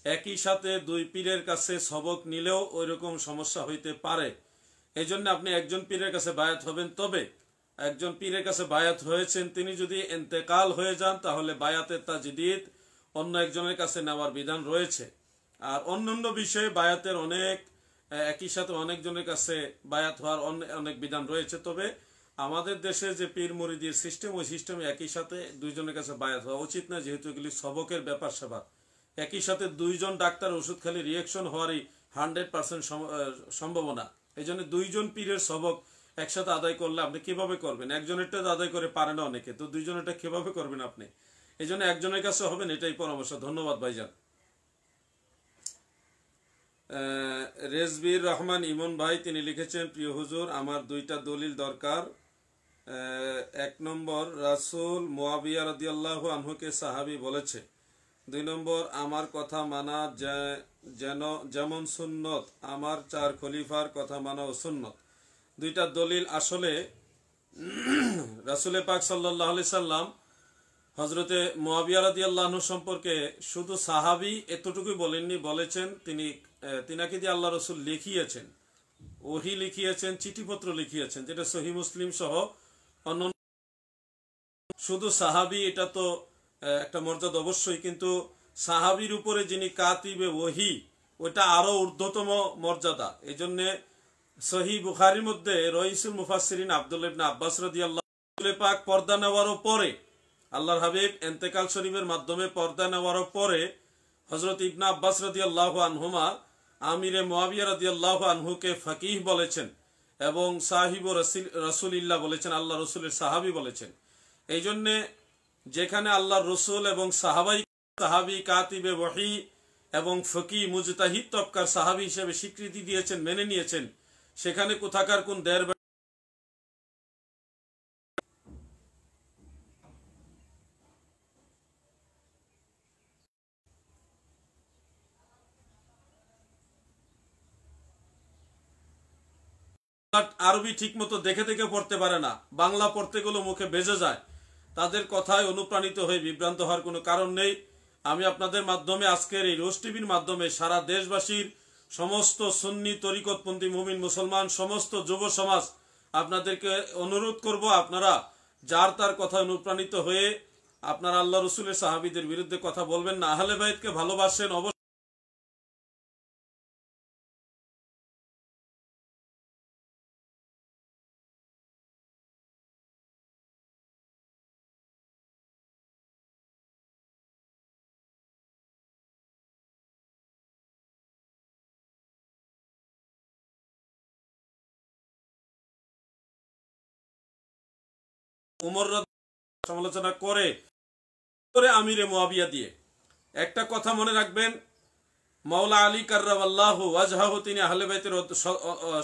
একই সাথে দুই পীরের কাছে সবক নিলেও ওই রকম সমস্যা হইতে পারে। এই জন্য আপনি একজন পীরের কাছে বায়াত হবেন। তবে একজন পীরের কাছে বায়াত হয়েছেন, তিনি যদি এন্তেকাল হয়ে যান, তাহলে বায়াতের তাজদিদ অন্য একজনের কাছে নেওয়ার বিধান রয়েছে। আর অন্যান্য বিষয়ে বায়াতের অনেক, একই সাথে অনেকজনের কাছে বায়াত হওয়ার অনেক বিধান রয়েছে। তবে আমাদের দেশে যে পীর মরিদির সিস্টেম ওই সিস্টেমে একই সাথে দুইজনের কাছে বায়াত হওয়া উচিত না, যেহেতু এগুলি সবকের ব্যাপার সেবা একই সাথে দুইজন ডাক্তার ওষুধ খালি রিয়েকশন হওয়ারই হান্ড্রেড পার্সেন্ট সম্ভাবনা। এই জন্য দুইজন পীরের সবক একসাথে আদায় করলে আপনি কীভাবে করবেন? একজনেরটা আদায় করে পারে না অনেকে, তো দুইজনেরটা কীভাবে করবেন আপনি? এই জন্য একজনের কাছে হবেন, এটাই পরামর্শ। ধন্যবাদ ভাইজান। রেজবির রহমান ইমন ভাই, তিনি লিখেছেন, প্রিয় হুজুর, আমার দুইটা দলিল দরকার। এক নম্বর, রাসুল মোয়াবিয়া রাদিয়াল্লাহু আনহুকে সাহাবি বলেছে দুই নম্বর, আমার কথা মানা যেন, যেমন সুন্নত, আমার চার খলিফার কথা মানা ও সুন্নত দুইটা দলিল আসলে (clears throat) রাসুলে পাক সাল্লাহ সাল্লাম হজরতে মোয়াবিয়া রাদিয়াল্লাহু আনহু সম্পর্কে শুধু সাহাবি এতটুকুই বলেননি, বলেছেন তিনি তিনাকে দিয়ে আল্লাহ রসুল লিখিয়েছেন। ওহি লিখিয়েছেন, চিঠিপত্র লিখিয়েছেন, যেটা সহি মুসলিম সহ অন্য শুধু সাহাবি, এটা তো একটা মর্যাদা অবশ্যই, কিন্তু সাহাবির উপরে যিনি কাতিবে ওহি ওটা আরও ঊর্ধ্বতম মর্যাদা। এই জন্যে সহি বুখারির মধ্যে রইসুল মুফাসসিরিন আব্দুল ইবনে আব্বাস আনহু পাক পর্দা নেওয়ারও পরে, আল্লাহর হাবিব এন্তেকাল শরীফের মাধ্যমে পর্দা নেওয়ারও পরে হজরত ইবনা আব্বাস রাদিয়াল্লাহু আনহুমা আমিরে মুয়াবিয়া রাদিয়াল্লাহু আনহুকে ফকিহ বলেছেন এবং সাহিব রসুলিল্লাহ বলেছেন, আল্লাহ রসুলের সাহাবি বলেছেন। এই জন্যে যেখানে আল্লাহর রসুল এবং সাহাবাই সাহাবি কাতিবে ওয়াহি এবং ফকি মুজতাহিদ তবকার সাহাবি হিসেবে স্বীকৃতি দিয়েছেন, মেনে নিয়েছেন। সেখানে কোথাকার কোন দেড় আরবি ঠিক মতো দেখে দেখে পড়তে পারে না। বাংলা পড়তে গেলে মুখে বেজে যায়। তাদের কথায় অনুপ্রাণিত হয়ে বিভ্রান্ত হওয়ার কোনো কারণ নেই। আমি আপনাদের মাধ্যমে আজকের এই রোজ টিভির মাধ্যমে সারা দেশবাসীর সমস্ত সুন্নি তরিকতপন্থী মুমিন মুসলমান সমস্ত যুব সমাজ আপনাদেরকে অনুরোধ করব, আপনারা যার তার কথা অনুপ্রাণিত হয়ে আপনার আল্লাহ রসুলের সাহাবিদের বিরুদ্ধে কথা বলবেন না। আহলে বাইতকে ভালোবাসেন, অবশ্যই উমর সমালোচনা করে করে আমিরে মুয়াবিয়া দিয়ে। একটা কথা মনে রাখবেন, মাওলা আলী কার্রাবাল্লাহ ওয়াজহাহু, তিনি আহলে বাইতের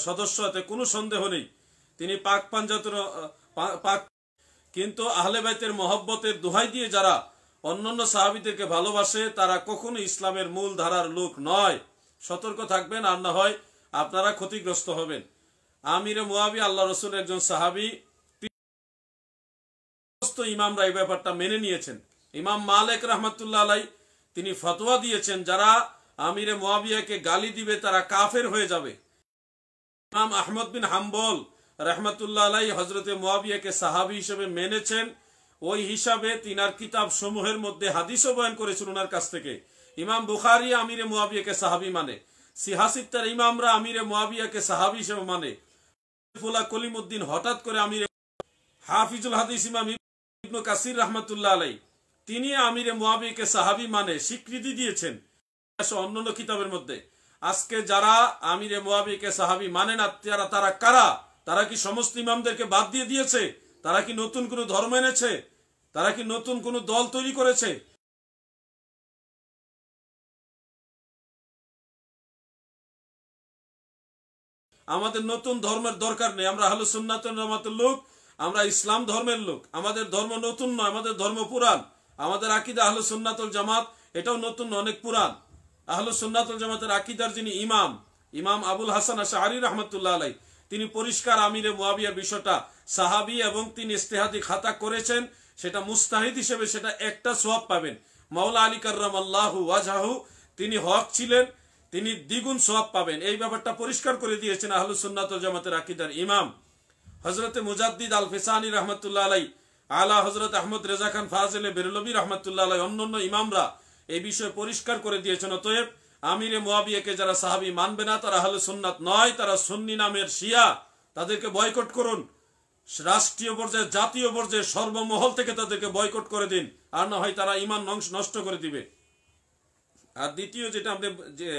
সদস্য হতে কোনো সন্দেহ নেই। তিনি পাক পাঞ্জাতের পাক, কিন্তু আহলে বাইতের মহব্বতের দোহাই দিয়ে যারা অন্যান্য সাহাবিদেরকে ভালোবাসে, তারা কখনো ইসলামের মূল ধারার লোক নয়। সতর্ক থাকবেন, আর না হয় আপনারা ক্ষতিগ্রস্ত হবেন। আমিরে মুয়াবি আল্লাহ রসুল একজন সাহাবি সমস্ত ইমামরা এই ব্যাপারটা মেনে নিয়েছেন। ইমাম মালেক রহমতুল্লাহ আলাই তিনি ফতোয়া দিয়েছেন, যারা আমিরে মোয়াবিয়াকে গালি দিবে, তারা কাফের হয়ে যাবে। ইমাম আহমদ বিন হাম্বল রহমতুল্লাহ আলাই হজরতে মোয়াবিয়াকে সাহাবি হিসেবে মেনেছেন। ওই হিসাবে তিনার কিতাব সমূহের মধ্যে হাদিসও বয়ান করেছেন ওনার কাছ থেকে। ইমাম বুখারি আমিরে মোয়াবিয়াকে সাহাবি মানে। সিহাসিত্তার ইমামরা আমিরে মোয়াবিয়াকে সাহাবি হিসেবে মানে। ফুলা কলিমুদ্দিন হঠাৎ করে আমিরে হাফিজুল হাদিস ইমাম ইবনু কাসির রহমতুল্লাহ আলাই তিনি আমিরে সাহাবি মানে স্বীকৃতি দিয়েছেন অন্যান্য কিতাবের মধ্যে। আজকে যারা আমিরে সাহাবি মানে না, তারা তারা কারা? তারা কি সমস্ত ইমামদেরকে বাদ দিয়ে দিয়েছে? তারা কি নতুন কোনো ধর্ম এনেছে? তারা কি নতুন কোনো দল তৈরি করেছে? আমাদের নতুন ধর্মের দরকার নেই। আমরা সুন্নাতুল জামাতের লোক আমরা ইসলাম ধর্মের লোক। আমাদের ধর্ম নতুন নয়, আমাদের ধর্ম পুরান আমাদের আকিদা আহলু সুন্নাতুল জামাত, এটাও নতুন অনেক পুরান আহলু সুন্নাতুল জামাতের আকিদার যিনি ইমাম ইমাম আবুল হাসান আশারি রহমতুল্লাহ আলাই তিনি পরিষ্কার আমিরে মুয়াবিয়ার বিষয়টা সাহাবি এবং তিনি ইস্তেহাদি খাতা করেছেন, সেটা মুস্তাহিদ হিসেবে সেটা একটা সোয়াব পাবেন। মাওলা আলী কার্রাম আল্লাহু ওয়াজাহু, তিনি হক ছিলেন, তিনি দ্বিগুণ সোয়াব পাবেন। এই ব্যাপারটা পরিষ্কার করে দিয়েছেন আহলু সুন্নাতুল জামাতের আকিদার ইমাম। হজরত মুজাদ্দিদ আল ফিসানি রহমতুল্লাহ আলাই আলা হজরত আহমদ রেজা খান ফাজলে বেরলবী রহমতুল্লাহ আলাই অন্যান্য ইমামরা এই বিষয়ে পরিষ্কার করে দিয়েছেন। অতএব আমিরে মুয়াবিয়াকে যারা সাহাবি মানবে না, তারা হলো সুন্নাত নয়, তারা সুন্নি নামের শিয়া। তাদেরকে বয়কট করুন। রাষ্ট্রীয় পর্যায়ে, জাতীয় পর্যায়ে, সর্বমহল থেকে তাদেরকে বয়কট করে দিন। আর না হয় তারা ইমান নষ্ট করে দিবে। আর দ্বিতীয় যেটা আপনি যে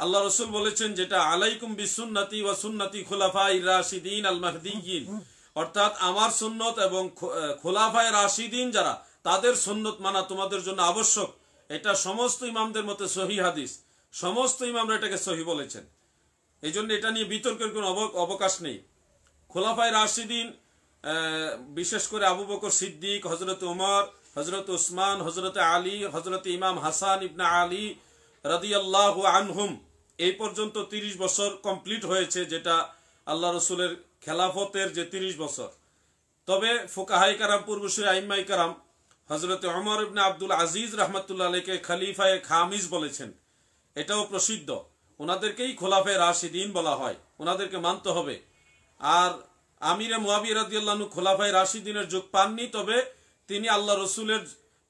আল্লাহ রসুল বলেছেন যেটা আলাইকুম বিসুন্নাতি ওয়া সুন্নাতি খোলাফাই রাশিদিন আল মাহদিয়িন অর্থাৎ আমার সুন্নত এবং খোলাফায় রাশিদিন যারা, তাদের সুন্নত মানা তোমাদের জন্য আবশ্যক। এটা সমস্ত ইমামদের মতে সহি হাদিস। সমস্ত ইমামরা এটাকে সহি বলেছেন। এই জন্য এটা নিয়ে বিতর্কের কোনো অব- অবকাশ নেই। খোলাফায় রাশিদিন বিশেষ করে আবু বকর সিদ্দিক হজরত উমর হজরত উসমান হজরত আলী হজরত ইমাম হাসান ইবনা আলী রাদিয়াল্লাহ আনহুম। এই পর্যন্ত তিরিশ বছর কমপ্লিট হয়েছে, যেটা আল্লাহ রসুলের খেলাফতের যে তিরিশ বছর। তবে ফোকাহাই কারাম পূর্বশ্রী আইমাই কারাম হজরত অমর ইবনে আব্দুল আজিজ রহমতুল্লাহ আলীকে খালিফায়ে খামিজ বলেছেন। এটাও প্রসিদ্ধ। ওনাদেরকেই খোলাফে রাশিদিন বলা হয়। ওনাদেরকে মানতে হবে। আর আমিরে মুয়াবিয়া রাদিয়াল্লাহু খোলাফায়ে রাশিদিনের যুগ পাননি, তবে তিনি আল্লাহ রসুলের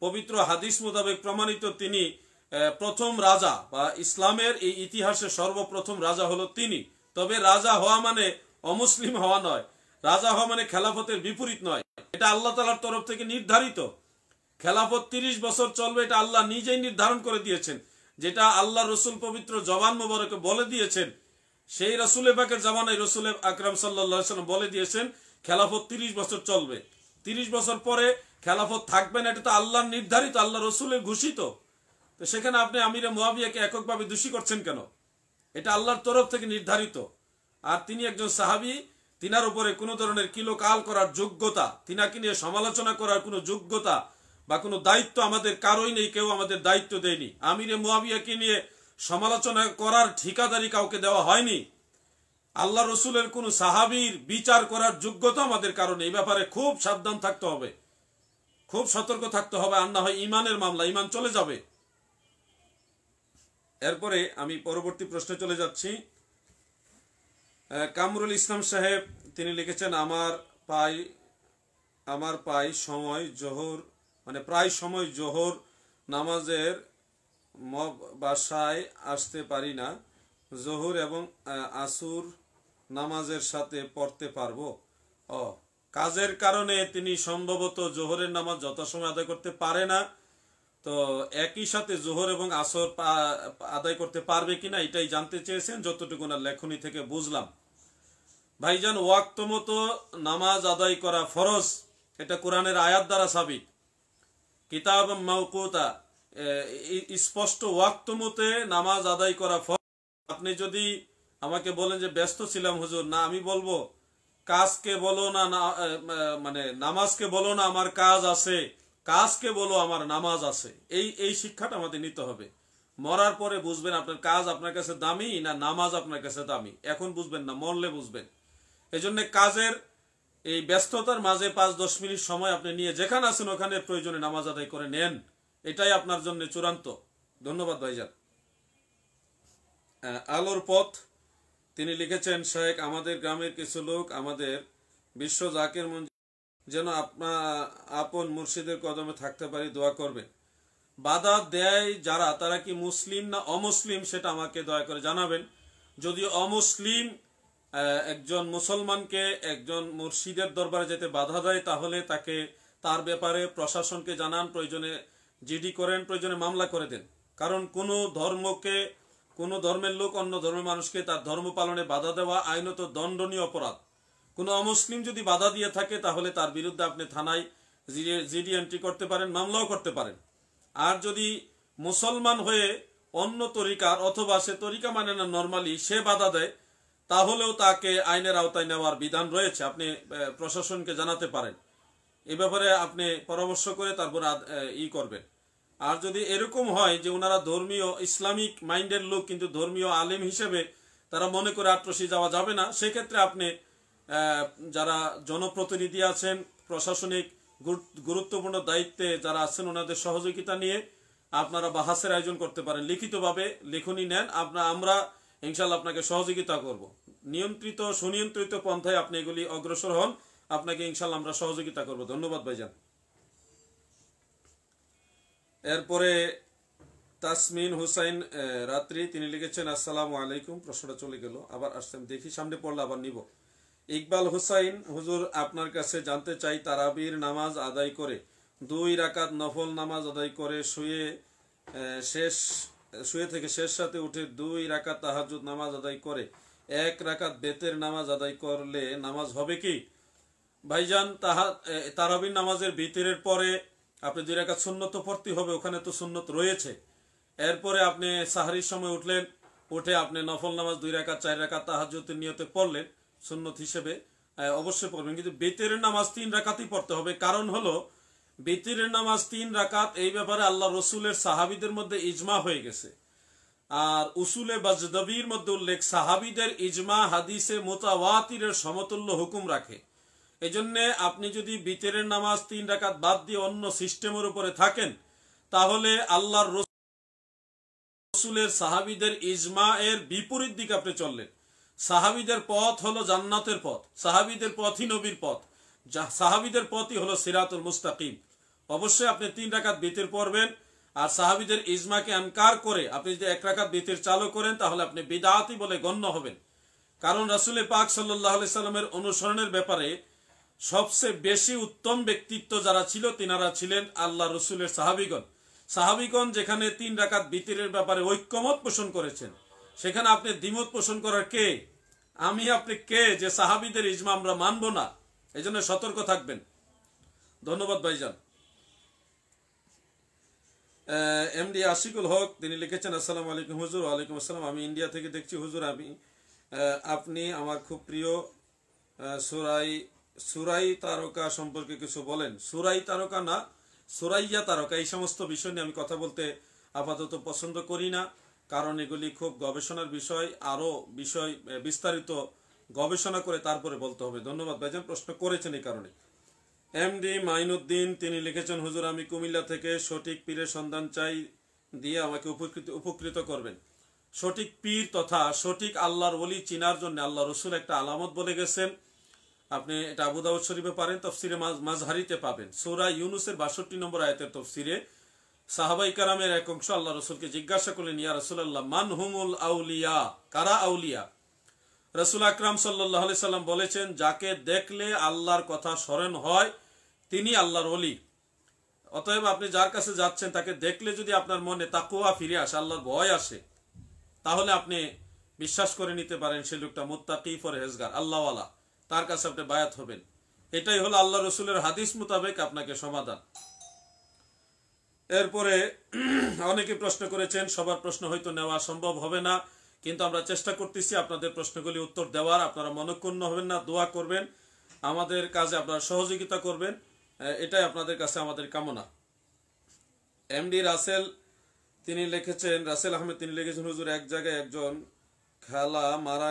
পবিত্র হাদিস মোতাবেক প্রমাণিত তিনি প্রথম রাজা বা ইসলামের এই ইতিহাসে সর্বপ্রথম রাজা হলো তিনি। তবে রাজা হওয়া মানে অমুসলিম হওয়া নয়। রাজা হওয়া মানে খেলাফতের বিপরীত নয়। এটা আল্লাহ তালার তরফ থেকে নির্ধারিত। খেলাফত তিরিশ বছর চলবে, এটা আল্লাহ নিজেই নির্ধারণ করে দিয়েছেন। যেটা আল্লাহ রসুল পবিত্র জবান মোবারকে বলে দিয়েছেন, সেই রসুলে পাকের জামানায় রসুল আকরাম সাল্লাহ সাল্লাম বলে দিয়েছেন, খেলাফত তিরিশ বছর চলবে। তিরিশ বছর পরে খেলাফত থাকবে না, এটা তো আল্লাহর নির্ধারিত, আল্লাহ রসুলের ঘোষিত। তো সেখানে আপনি আমিরে মুয়াবিয়াকে এককভাবে দোষী করছেন কেন? এটা আল্লাহর তরফ থেকে নির্ধারিত। আর তিনি একজন সাহাবি, তিনার উপরে কোনো ধরনের কিলোকাল করার যোগ্যতা, তিনাকে নিয়ে সমালোচনা করার কোনো যোগ্যতা বা কোনো দায়িত্ব আমাদের কারোই নেই, কেউ আমাদের দায়িত্ব দেয়নি। আমিরে মুয়াবিয়াকে নিয়ে সমালোচনা করার ঠিকাদারি কাউকে দেওয়া হয়নি। আল্লাহ রসুলের কোন সাহাবীর বিচার করার যোগ্যতা আমাদের কারণে এই ব্যাপারে খুব সাবধান থাকতে হবে। খুব সতর্ক থাকতে হবে। আর না হয় ইমানের মামলা, ইমান চলে যাবে। এরপরে আমি পরবর্তী প্রশ্নে চলে যাচ্ছি। কামরুল ইসলাম সাহেব, তিনি লিখেছেন, আমার পাই আমার পাই সময় জোহর মানে প্রায় সময় জোহর নামাজের মব, বাসায় আসতে পারি না। জোহর এবং আসুর নামাজের সাথে পড়তে পারব। ও, কাজের কারণে তিনি সম্ভবত জোহরের নামাজ যথাসময় আদায় করতে পারে না। তো একই সাথে জোহর এবং আসর আদায় করতে পারবে কিনা এটাই জানতে চেয়েছেন, যতটুকু না লেখনী থেকে বুঝলাম। ভাইজান ওয়াক্ত মতো নামাজ আদায় করা ফরজ, এটা কোরআনের আয়াত দ্বারা সাবিত। কিতাব মাউকুতা স্পষ্ট ওয়াক্ত মতে নামাজ আদায় করা ফরজ। আপনি যদি আমাকে বলেন যে ব্যস্ত ছিলাম হুজুর, না, আমি বলব, কাজকে বলো না মানে নামাজকে বলো না, আমার কাজ আছে। কাজকে বলো আমার নামাজ আছে। এই এই শিক্ষাটা আমাদের নিতে হবে। মরার পরে বুঝবেন আপনার কাজ আপনার কাছে দামি না নামাজ আপনার কাছে দামি। এখন বুঝবেন না, মরলে বুঝবেন। এই জন্য কাজের এই ব্যস্ততার মাঝে পাঁচ, দশ মিনিট সময় আপনি নিয়ে যেখানে আছেন ওখানে প্রয়োজনে নামাজ আদায় করে নেন। এটাই আপনার জন্য চূড়ান্ত। ধন্যবাদ ভাইজান। আলোর পথ, তিনি লিখেছেন, শেখ, আমাদের গ্রামের কিছু লোক আমাদের বিশ্ব জাকের মঞ্জ যেন আপনা, আপন মুর্শিদের কদমে থাকতে পারি, দোয়া করবেন। বাধা দেয় যারা, তারা কি মুসলিম না অমুসলিম সেটা আমাকে দয়া করে জানাবেন। যদি অমুসলিম একজন মুসলমানকে, একজন মুর্শিদের দরবারে যেতে বাধা দেয়, তাহলে তাকে, তার ব্যাপারে প্রশাসনকে জানান, প্রয়োজনে জিডি করেন, প্রয়োজনে মামলা করে দেন। কারণ কোনো ধর্মকে, কোনো ধর্মের লোক অন্য ধর্মের মানুষকে তার ধর্ম পালনে বাধা দেওয়া আইনত দণ্ডনীয় অপরাধ। কোনো অমুসলিম যদি বাধা দিয়ে থাকে, তাহলে তার বিরুদ্ধে আপনি থানায় জিডি এন্ট্রি করতে পারেন, মামলাও করতে পারেন। আর যদি মুসলমান হয়ে অন্য তরিকার অথবা সে তরিকা মানে না নর্মালি সে বাধা দেয়, তাহলেও তাকে আইনের আওতায় নেওয়ার বিধান রয়েছে। আপনি প্রশাসনকে জানাতে পারেন। এ ব্যাপারে আপনি পরামর্শ করে তারপর ই করবেন। আর যদি এরকম হয় যে ওনারা ধর্মীয়, ইসলামিক মাইন্ডের লোক, কিন্তু ধর্মীয় আলেম হিসেবে তারা মনে করে আট্রসি যাওয়া যাবে না, সেক্ষেত্রে আপনি যারা জনপ্রতিনিধি আছেন, প্রশাসনিক গুরুত্বপূর্ণ দায়িত্বে যারা আছেন, ওনাদের সহযোগিতা নিয়ে আপনারা বাহাসের আয়োজন করতে পারেন। লিখিতভাবে লেখনী নেন আপনার আমরা ইনশাল্লাহ আপনাকে সহযোগিতা করব। নিয়ন্ত্রিত, সুনিয়ন্ত্রিত পন্থায় আপনি এগুলি অগ্রসর হন, আপনাকে ইনশাল্লাহ আমরা সহযোগিতা করব। ধন্যবাদ ভাইজান। এরপরে তাসমিন হুসাইন রাত্রি, তিনি লিখেছেন, আসসালামু আলাইকুম। প্রশ্নটা চলে গেল, আবার আসছেন। দেখি সামনে পড়লে আবার নিব। ইকবাল হুসাইন, হুজুর, আপনার কাছে জানতে চাই, তারাবির নামাজ আদায় করে, দুই রাকাত নফল নামাজ আদায় করে শুয়ে শেষ, শুয়ে থেকে শেষ সাথে উঠে দুই রাকাত তাহাজুদ নামাজ আদায় করে, এক রাকাত বেতের নামাজ আদায় করলে নামাজ হবে কি? ভাইজান, তাহা তারাবির নামাজের ভিতরের পরে আপনি দুই রাকাত সুন্নত পড়তে হবে, ওখানে তো সুন্নত রয়েছে। এরপরে আপনি সাহারির সময় উঠলেন, উঠে আপনি নফল নামাজ দুই রাকাত, চার রাকাত তাহাজ্জুদের নিয়তে পড়লেন। সুন্নত হিসেবে অবশ্যই পড়বেন। কিন্তু বেতের নামাজ তিন রাকাতই পড়তে হবে। কারণ হলো, বেতের নামাজ তিন রাকাত, এই ব্যাপারে আল্লাহ রসুলের সাহাবিদের মধ্যে ইজমা হয়ে গেছে। আর উসুলে বাজদবির মধ্যে উল্লেখ, সাহাবিদের ইজমা হাদিসে মোতাওয়াতিরের সমতুল্য হুকুম রাখে। এজন্য আপনি যদি বিতেরের নামাজ তিন রাকাত বাদ দিয়ে অন্য সিস্টেমের উপরে থাকেন, তাহলে আল্লাহর রসুলের সাহাবিদের ইজমা এর বিপরীত দিকে আপনি চললেন। সাহাবিদের পথ হলো জান্নাতের পথ, সাহাবিদের পথই নবীর পথ। সাহাবিদের পথই হলো সিরাতুল মুস্তাকিম। অবশ্যই আপনি তিন রাকাত বিতের পড়বেন, আর সাহাবিদের ইজমাকে আনকার করে আপনি যদি এক রাকাত বিতের চালু করেন, তাহলে আপনি বিদাতি বলে গণ্য হবেন। কারণ রাসুলের পাক সাল্লাহ সাল্লামের অনুসরণের ব্যাপারে সবচেয়ে বেশি উত্তম ব্যক্তিত্ব যারা ছিল, তিনারা ছিলেন আল্লাহ রসুলের সাহাবিগণ। সাহাবিগণ যেখানে তিন রাকাত বিতিরের ব্যাপারে ঐক্যমত পোষণ করেছেন, সেখানে আপনি দ্বিমত পোষণ করার কে? আমি আপনি কে? যে সাহাবিদের ইজমা আমরা মানব না। এই জন্য সতর্ক থাকবেন। ধন্যবাদ, ভাইজান। এমডি আশিকুল হক, তিনি লিখেছেন, আসসালাম আলাইকুম হুজুর, ওয়ালাইকুম আসসালাম। আমি ইন্ডিয়া থেকে দেখছি, হুজুর, আমি আপনি আমার খুব প্রিয় সুরাই সুরাই তারকা সম্পর্কে কিছু বলেন। সুরাই তারকা না, সুরাইয়া তারকা, এই সমস্ত বিষয় নিয়ে আমি কথা বলতে আপাতত পছন্দ করি না। কারণ এগুলি খুব গবেষণার বিষয়, আরও বিষয় বিস্তারিত গবেষণা করে তারপরে বলতে হবে। ধন্যবাদ। ভাইজান, প্রশ্ন করেছেন এই কারণে। এম ডি মাইনুদ্দিন, তিনি লিখেছেন, হুজুর, আমি কুমিল্লা থেকে সঠিক পীরের সন্ধান চাই দিয়ে আমাকে উপকৃত উপকৃত করবেন। সঠিক পীর তথা সঠিক আল্লাহর ওলি চিনার জন্য আল্লাহ রসুল একটা আলামত বলে গেছেন। আপনি এটা আবু দাউদ শরীফে পারেন, তফসিরে মাঝ- মাঝহারিতে পাবেন। সৌরা ইউনুসের বাষট্টি নম্বর আয়তের তফসিরে সাহাবাই কারামের এক অংশ আল্লাহ রসুলকে জিজ্ঞাসা করলেন, ইয়া রসুল্লাহ মান হুমুল আউলিয়া? কারা আউলিয়া? রসুল আকরাম সাল্লাহ সাল্লাম বলেছেন, যাকে দেখলে আল্লাহর কথা স্মরণ হয়, তিনি আল্লাহর অলি অতএব আপনি যার কাছে যাচ্ছেন, তাকে দেখলে যদি আপনার মনে তাকুয়া ফিরে আসে, আল্লাহর ভয় আসে, তাহলে আপনি বিশ্বাস করে নিতে পারেন সে লোকটা মুত্তাকি ফর হেজগার আল্লাহওয়ালা। তার কাছে আপনি বায়াত হবেন। এটাই হলো আল্লাহ রসুলের হাদিস মোতাবেক আপনাকে সমাধান। এরপরে অনেকে প্রশ্ন করেছেন, সবার প্রশ্ন হয়তো নেওয়া সম্ভব হবে না, কিন্তু আমরা চেষ্টা করতেছি আপনাদের প্রশ্নগুলি উত্তর দেওয়ার, আপনারা মনক্ষুণ্ণ হবেন না, দোয়া করবেন, আমাদের কাজে আপনারা সহযোগিতা করবেন এটাই আপনাদের কাছে আমাদের কামনা। এমডি রাসেল, তিনি লিখেছেন, রাসেল আহমেদ, তিনি লিখেছেন, হুজুর, এক জায়গায় একজন খালা মারা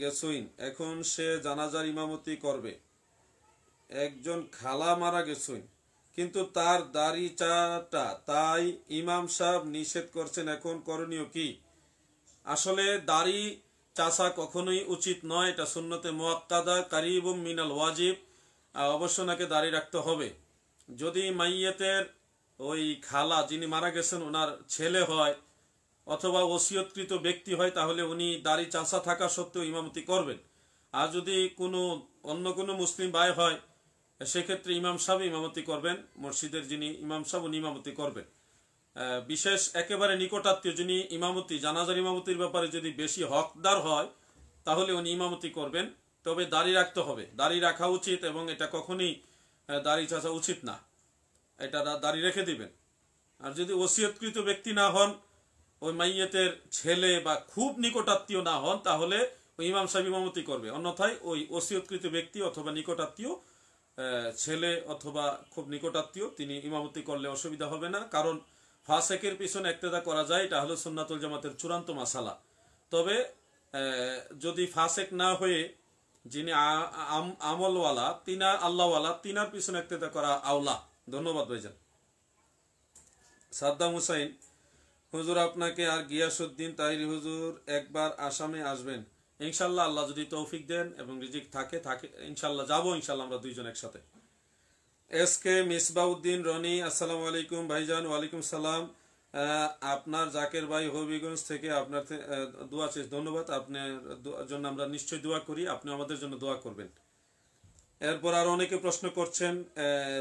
গেছুইন এখন সে জানাজার ইমামতি করবে। একজন খালা মারা গেছুইন কিন্তু তার দাড়ি চাটা তাই ইমাম সাহেব নিষেধ করছেন। এখন করণীয় কি? আসলে দাড়ি চাষা কখনোই উচিত নয়, এটা শূন্যতে মোয়াক্কাদা কারিব মিনাল ওয়াজিব। অবশ্য নাকি দাড়ি রাখতে হবে। যদি মাইয়েতের ওই খালা যিনি মারা গেছেন, ওনার ছেলে হয় অথবা ওসিয়তকৃত ব্যক্তি হয়, তাহলে উনি দাড়ি চাষা থাকা সত্ত্বেও ইমামতি করবেন। আর যদি কোনো অন্য কোনো মুসলিম ভাই হয় সেক্ষেত্রে ইমাম সাহেব ইমামতি করবেন, মসজিদের যিনি ইমাম সাহেব উনি ইমামতি করবেন। বিশেষ একেবারে নিকটাত্মীয় যিনি ইমামতি, জানাজার ইমামতির ব্যাপারে যদি বেশি হকদার হয়, তাহলে উনি ইমামতি করবেন। তবে দাড়ি রাখতে হবে। দাড়ি রাখা উচিত এবং এটা কখনই দাড়ি চাচা উচিত না। এটা দাড়ি রেখে দিবেন। আর যদি ওসিয়তকৃত ব্যক্তি না হন, ওই মাইয়েতের ছেলে বা খুব নিকটাত্মীয় না হন, তাহলে ওই ইমাম সাহেব ইমামতি করবে। অন্যথায় ওই ওসিয়তকৃত ব্যক্তি অথবা নিকটাত্মীয় ছেলে অথবা খুব নিকটাত্মীয়, তিনি ইমামতি করলে অসুবিধা হবে না। কারণ ফাসেকের পিছনে একতেদা করা যায়, এটা হলো সুন্নাতুল জামাতের চূড়ান্ত মাসালা। তবে যদি ফাসেক না হয়ে যিনি আম- আমলওয়ালা, তিনা, আল্লাহওয়ালা, তিনার পিছনে একতেদা করা আওলা। ধন্যবাদ ভাইজান। সাদ্দাম হুসাইন, হুজুর আপনাকে আর গিয়াসুদ্দিন তাহির হুজুর একবার আসামে আসবেন। ইনশাল্লাহ আল্লাহ যদি তৌফিক দেন এবং রিজিক থাকে থাকে, ইনশাল্লাহ যাব, ইনশাল্লাহ আমরা দুইজন একসাথে। এস কে মিসবাউদ্দিন রনি, আসসালামু আলাইকুম ভাইজান, ওয়ালাইকুম সালাম। আপনার জাকের ভাই হবিগঞ্জ থেকে আপনার দোয়া চেয়ে ধন্যবাদ। আপনার জন্য আমরা নিশ্চয়ই দোয়া করি, আপনি আমাদের জন্য দোয়া করবেন। এরপর আরও অনেকে প্রশ্ন করছেন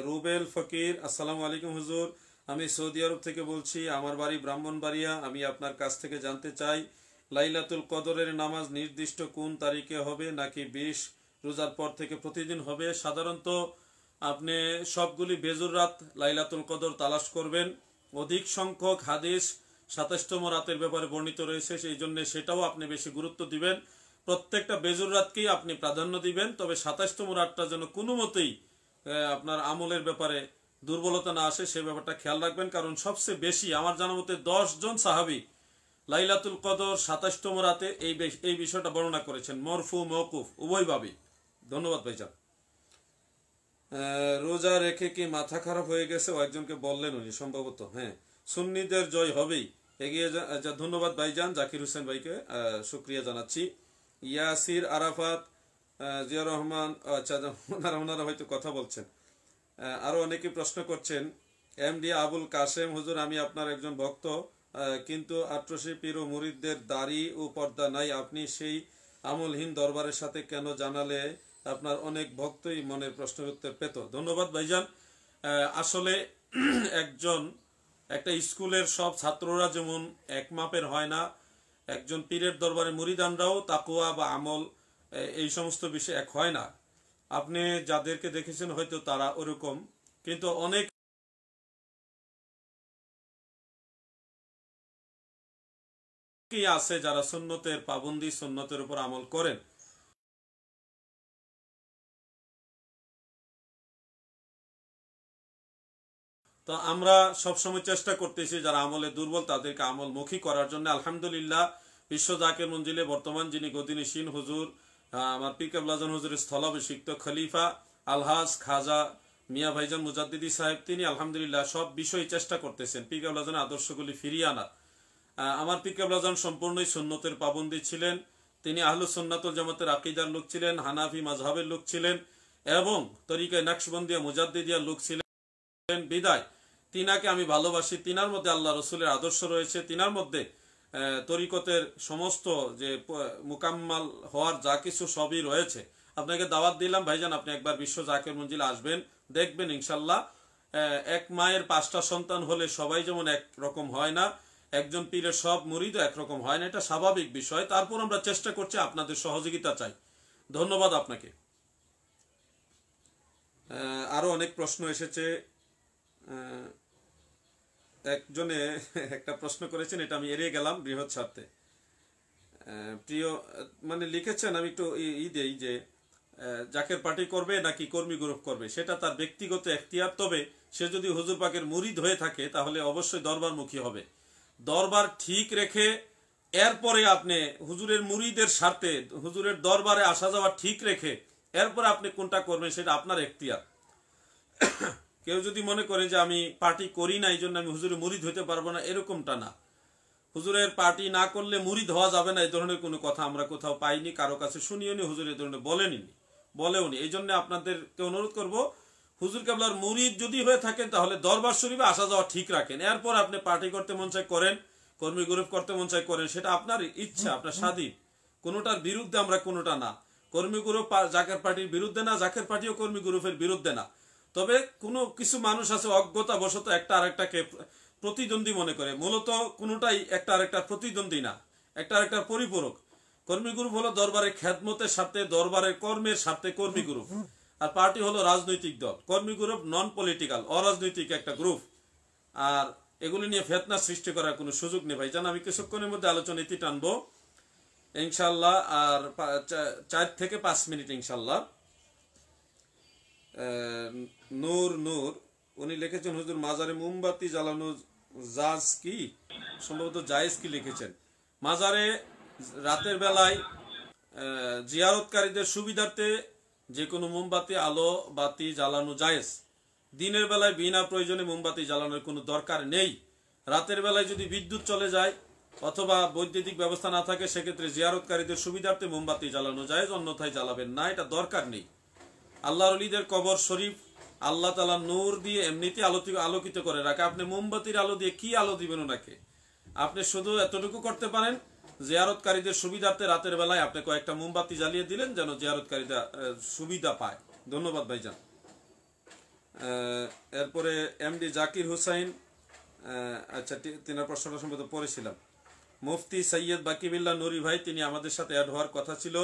রুবেল ফকির, আসসালামু আলাইকুম হুজুর। আমি সৌদি আরব থেকে বলছি, আমার বাড়ি ব্রাহ্মণবাড়িয়া, আমি আপনার কাছ থেকে জানতে চাই লাইলাতুল কদরের নামাজ নির্দিষ্ট কোন তারিখে হবে নাকি বিশ রোজার পর থেকে প্রতিদিন হবে? সাধারণত আপনি সবগুলি বেজুর রাত লাইলাতুল কদর তালাশ করবেন। অধিক সংখ্যক হাদিস সাতাশতম রাতের ব্যাপারে বর্ণিত রয়েছে, সেই জন্য সেটাও আপনি বেশি গুরুত্ব দিবেন। প্রত্যেকটা বেজুর রাতকেই আপনি প্রাধান্য দিবেন, তবে সাতাশতম রাতটা যেন কোনো মতেই আপনার আমলের ব্যাপারে দুর্বলতা না আসে, সে ব্যাপারটা খেয়াল রাখবেন। কারণ সবচেয়ে বেশি, আমার জানা মতে জন সাহাবি লাইলাতুল কদর সাতাশতম রাতে এই এই বিষয়টা বর্ণনা করেছেন মরফু মৌকুফ উভয়ভাবেই ধন্যবাদ ভাইজান। রোজা রেখে কি মাথা খারাপ হয়ে গেছে? একজনকে বললেন উনি সম্ভবত হ্যাঁ। সুন্নিদের জয় হবেই। এগিয়ে যা- ধন্যবাদ ভাইজান জাকির হোসেন ভাইকে আহ, শুক্রিয়া জানাচ্ছি। ইয়াসির আরাফাত জিয়া রহমান আচ্ছা ওনারা ওনারা হয়তো কথা বলছেন। আহ, আরও অনেকে প্রশ্ন করছেন এম ডি আবুল কাসেম হুজুর আমি আপনার একজন ভক্ত। কিন্তু আট্রসি পীর ও মুরিদদের দাড়ি ও পর্দা নাই। আপনি সেই আমলহীন দরবারের সাথে কেন জানালে? আপনার অনেক ভক্তই মনের প্রশ্নের উত্তর পেত। ধন্যবাদ, ভাইজান। আসলে (clears throat) একজন, একটা স্কুলের সব ছাত্ররা যেমন এক মাপের হয় না, একজন পীরের দরবারে মুরিদানরাও তাকুয়া বা আমল এই সমস্ত বিষয় এক হয় না। আপনি যাদেরকে দেখেছেন হয়তো তারা ওরকম, কিন্তু অনেক কি আছে যারা সুন্নতের পাবন্দি সুন্নতের উপর আমল করেন? তো আমরা সবসময় চেষ্টা করতেছি যারা আমলে দুর্বল তাদেরকে আমলমুখী করার জন্য। আলহামদুলিল্লাহ, বিশ্ব জাকের মঞ্জিলে বর্তমান যিনি গদিনী সিন হুজুর আমার পি কেবলাজন হুজুরের স্থলাভিষিক্ত খলিফা আলহাজ খাজা মিয়া ভাইজান মুজাদ্দিদি সাহেব, তিনি আলহামদুলিল্লাহ সব বিষয় চেষ্টা করতেছেন। পি কেবলাজনের আদর্শগুলি ফিরিয়ে আনার। আমার পি কেবলাজন সম্পূর্ণই সুন্নতের পাবন্দি ছিলেন। তিনি আহলু সুন্নাতুল জামাতের আকিদার লোক ছিলেন, হানাফি মাজহাবের লোক ছিলেন এবং তরিকায় নাকশবন্দিয়া মুজাদ্দিদিয়ার লোক ছিলেন। বিদায়। তিনাকে আমি ভালোবাসি। তিনার মধ্যে আল্লাহ রসুলের আদর্শ রয়েছে। তিনার মধ্যে তরিকতের সমস্ত যে মুকাম্মাল হওয়ার যা কিছু সবই রয়েছে। আপনাকে দাওয়াত দিলাম। ভাইজান, আপনি একবার বিশ্ব জাকের মঞ্জিল আসবেন, দেখবেন ইনশাল্লাহ। এক মায়ের পাঁচটা সন্তান হলে সবাই যেমন এক রকম হয় না একজন পীরের সব মুরিদ একরকম হয় না এটা স্বাভাবিক বিষয়। তারপর আমরা চেষ্টা করছি আপনাদের সহযোগিতা চাই। ধন্যবাদ আপনাকে। আহ, আরও অনেক প্রশ্ন এসেছে। একজনে (laughs) একটা প্রশ্ন করেছেন এটা আমি এড়িয়ে গেলাম বৃহৎ স্বার্থে। প্রিয় মানে লিখেছেন আমি একটু ই- দেই যে জাকের পার্টি করবে নাকি কর্মী গ্রুপ করবে সেটা তার ব্যক্তিগত এখতিয়ার। তবে সে যদি হুজুর পাকের মুরিদ হয়ে থাকে তাহলে অবশ্যই দরবারমুখী হবে। দরবার ঠিক রেখে এরপরে আপনি হুজুরের মুরিদের স্বার্থে, হুজুরের দরবারে আসা যাওয়া ঠিক রেখে এরপরে আপনি কোনটা করবেন সেটা আপনার এখতিয়ার। কেউ যদি মনে করে যে আমি পার্টি করি না এই জন্য আমি হুজুরের মুরিদ হইতে পারব না, এরকমটা না। হুজুরের পার্টি না করলে মুরিদ হওয়া যাবে না, এই ধরনের কোনো কথা আমরা কোথাও পাইনি, কারও কাছে শুনিও নি, হুজুর এই ধরনের বলেনি বলেও নি। এই জন্য আপনাদেরকে অনুরোধ করব হুজুর কেবলার মুরিদ যদি হয়ে থাকেন তাহলে দরবার শরীফে আসা যাওয়া ঠিক রাখেন। এরপর আপনি পার্টি করতে মন চায় করেন কর্মী গ্রুপ করতে মন চায় করেন সেটা আপনার ইচ্ছা আপনার স্বাধীন। কোনোটার বিরুদ্ধে আমরা কোনোটা না। কর্মী গ্রুপ জাকের পার্টির বিরুদ্ধে না জাকের পার্টিও কর্মী গ্রুপের বিরুদ্ধে না। তবে কোনো কিছু মানুষ আছে অজ্ঞতা বশত একটা আরেকটাকে প্র- প্রতিদ্বন্দ্বী মনে করে। মূলত কোনোটাই একটা আরেকটা প্রতিদ্বন্দ্বী না একটা আরেকটার পরিপূরক। কর্মী গ্রুপ হলো দরবারের খ্যাতমতের স্বার্থে দরবারের কর্মের স্বার্থে কর্মী গ্রুপ। আর পার্টি হলো রাজনৈতিক দল। কর্মী গ্রুপ নন পলিটিক্যাল অরাজনৈতিক একটা গ্রুপ। আর এগুলি নিয়ে ফেতনা সৃষ্টি করার কোনো সুযোগ নেই ভাই। জান, আমি কিছুক্ষণের মধ্যে আলোচনা ইতি টানবো। ইনশাল্লাহ আর চার থেকে পাঁচ মিনিট ইনশাল্লাহ নূর নূর, উনি লিখেছেন, হুজুর, মাজারে মোমবাতি জ্বালানো জাজ কি? সম্ভবত জায়েজ কি লিখেছেন। মাজারে রাতের বেলায় জিয়ারতকারীদের সুবিধার্থে যে কোনো মোমবাতি, আলো, বাতি জ্বালানো জায়েজ। দিনের বেলায় বিনা প্রয়োজনে মোমবাতি জ্বালানোর কোনো দরকার নেই। রাতের বেলায় যদি বিদ্যুৎ চলে যায় অথবা বৈদ্যুতিক ব্যবস্থা না থাকে, সেক্ষেত্রে জিয়ারতকারীদের সুবিধার্থে মোমবাতি জ্বালানো যায় অন্যথায় জ্বালাবেন না। এটা দরকার নেই। আল্লাহর অলিদের কবর শরীফ, আল্লাহ তালা নূর দিয়ে এমনিতে আলোকিত আলোকিত করে রাখে। আপনি মোমবাতির আলো দিয়ে কি আলো দিবেন ওনাকে? আপনি শুধু এতটুকু করতে পারেন জিয়ারতকারীদের সুবিধার্থে রাতের বেলায় আপনি কয়েকটা মোমবাতি জ্বালিয়ে দিলেন যেন জিয়ারতকারীরা সুবিধা পায়। ধন্যবাদ ভাইজান। এরপরে এমডি জাকির হুসাইন আচ্ছা তিনার প্রশ্নটা সম্ভবত পড়েছিলাম। মুফতি সৈয়দ বাকিবিল্লা নুরি ভাই, তিনি আমাদের সাথে অ্যাড হওয়ার কথা ছিল।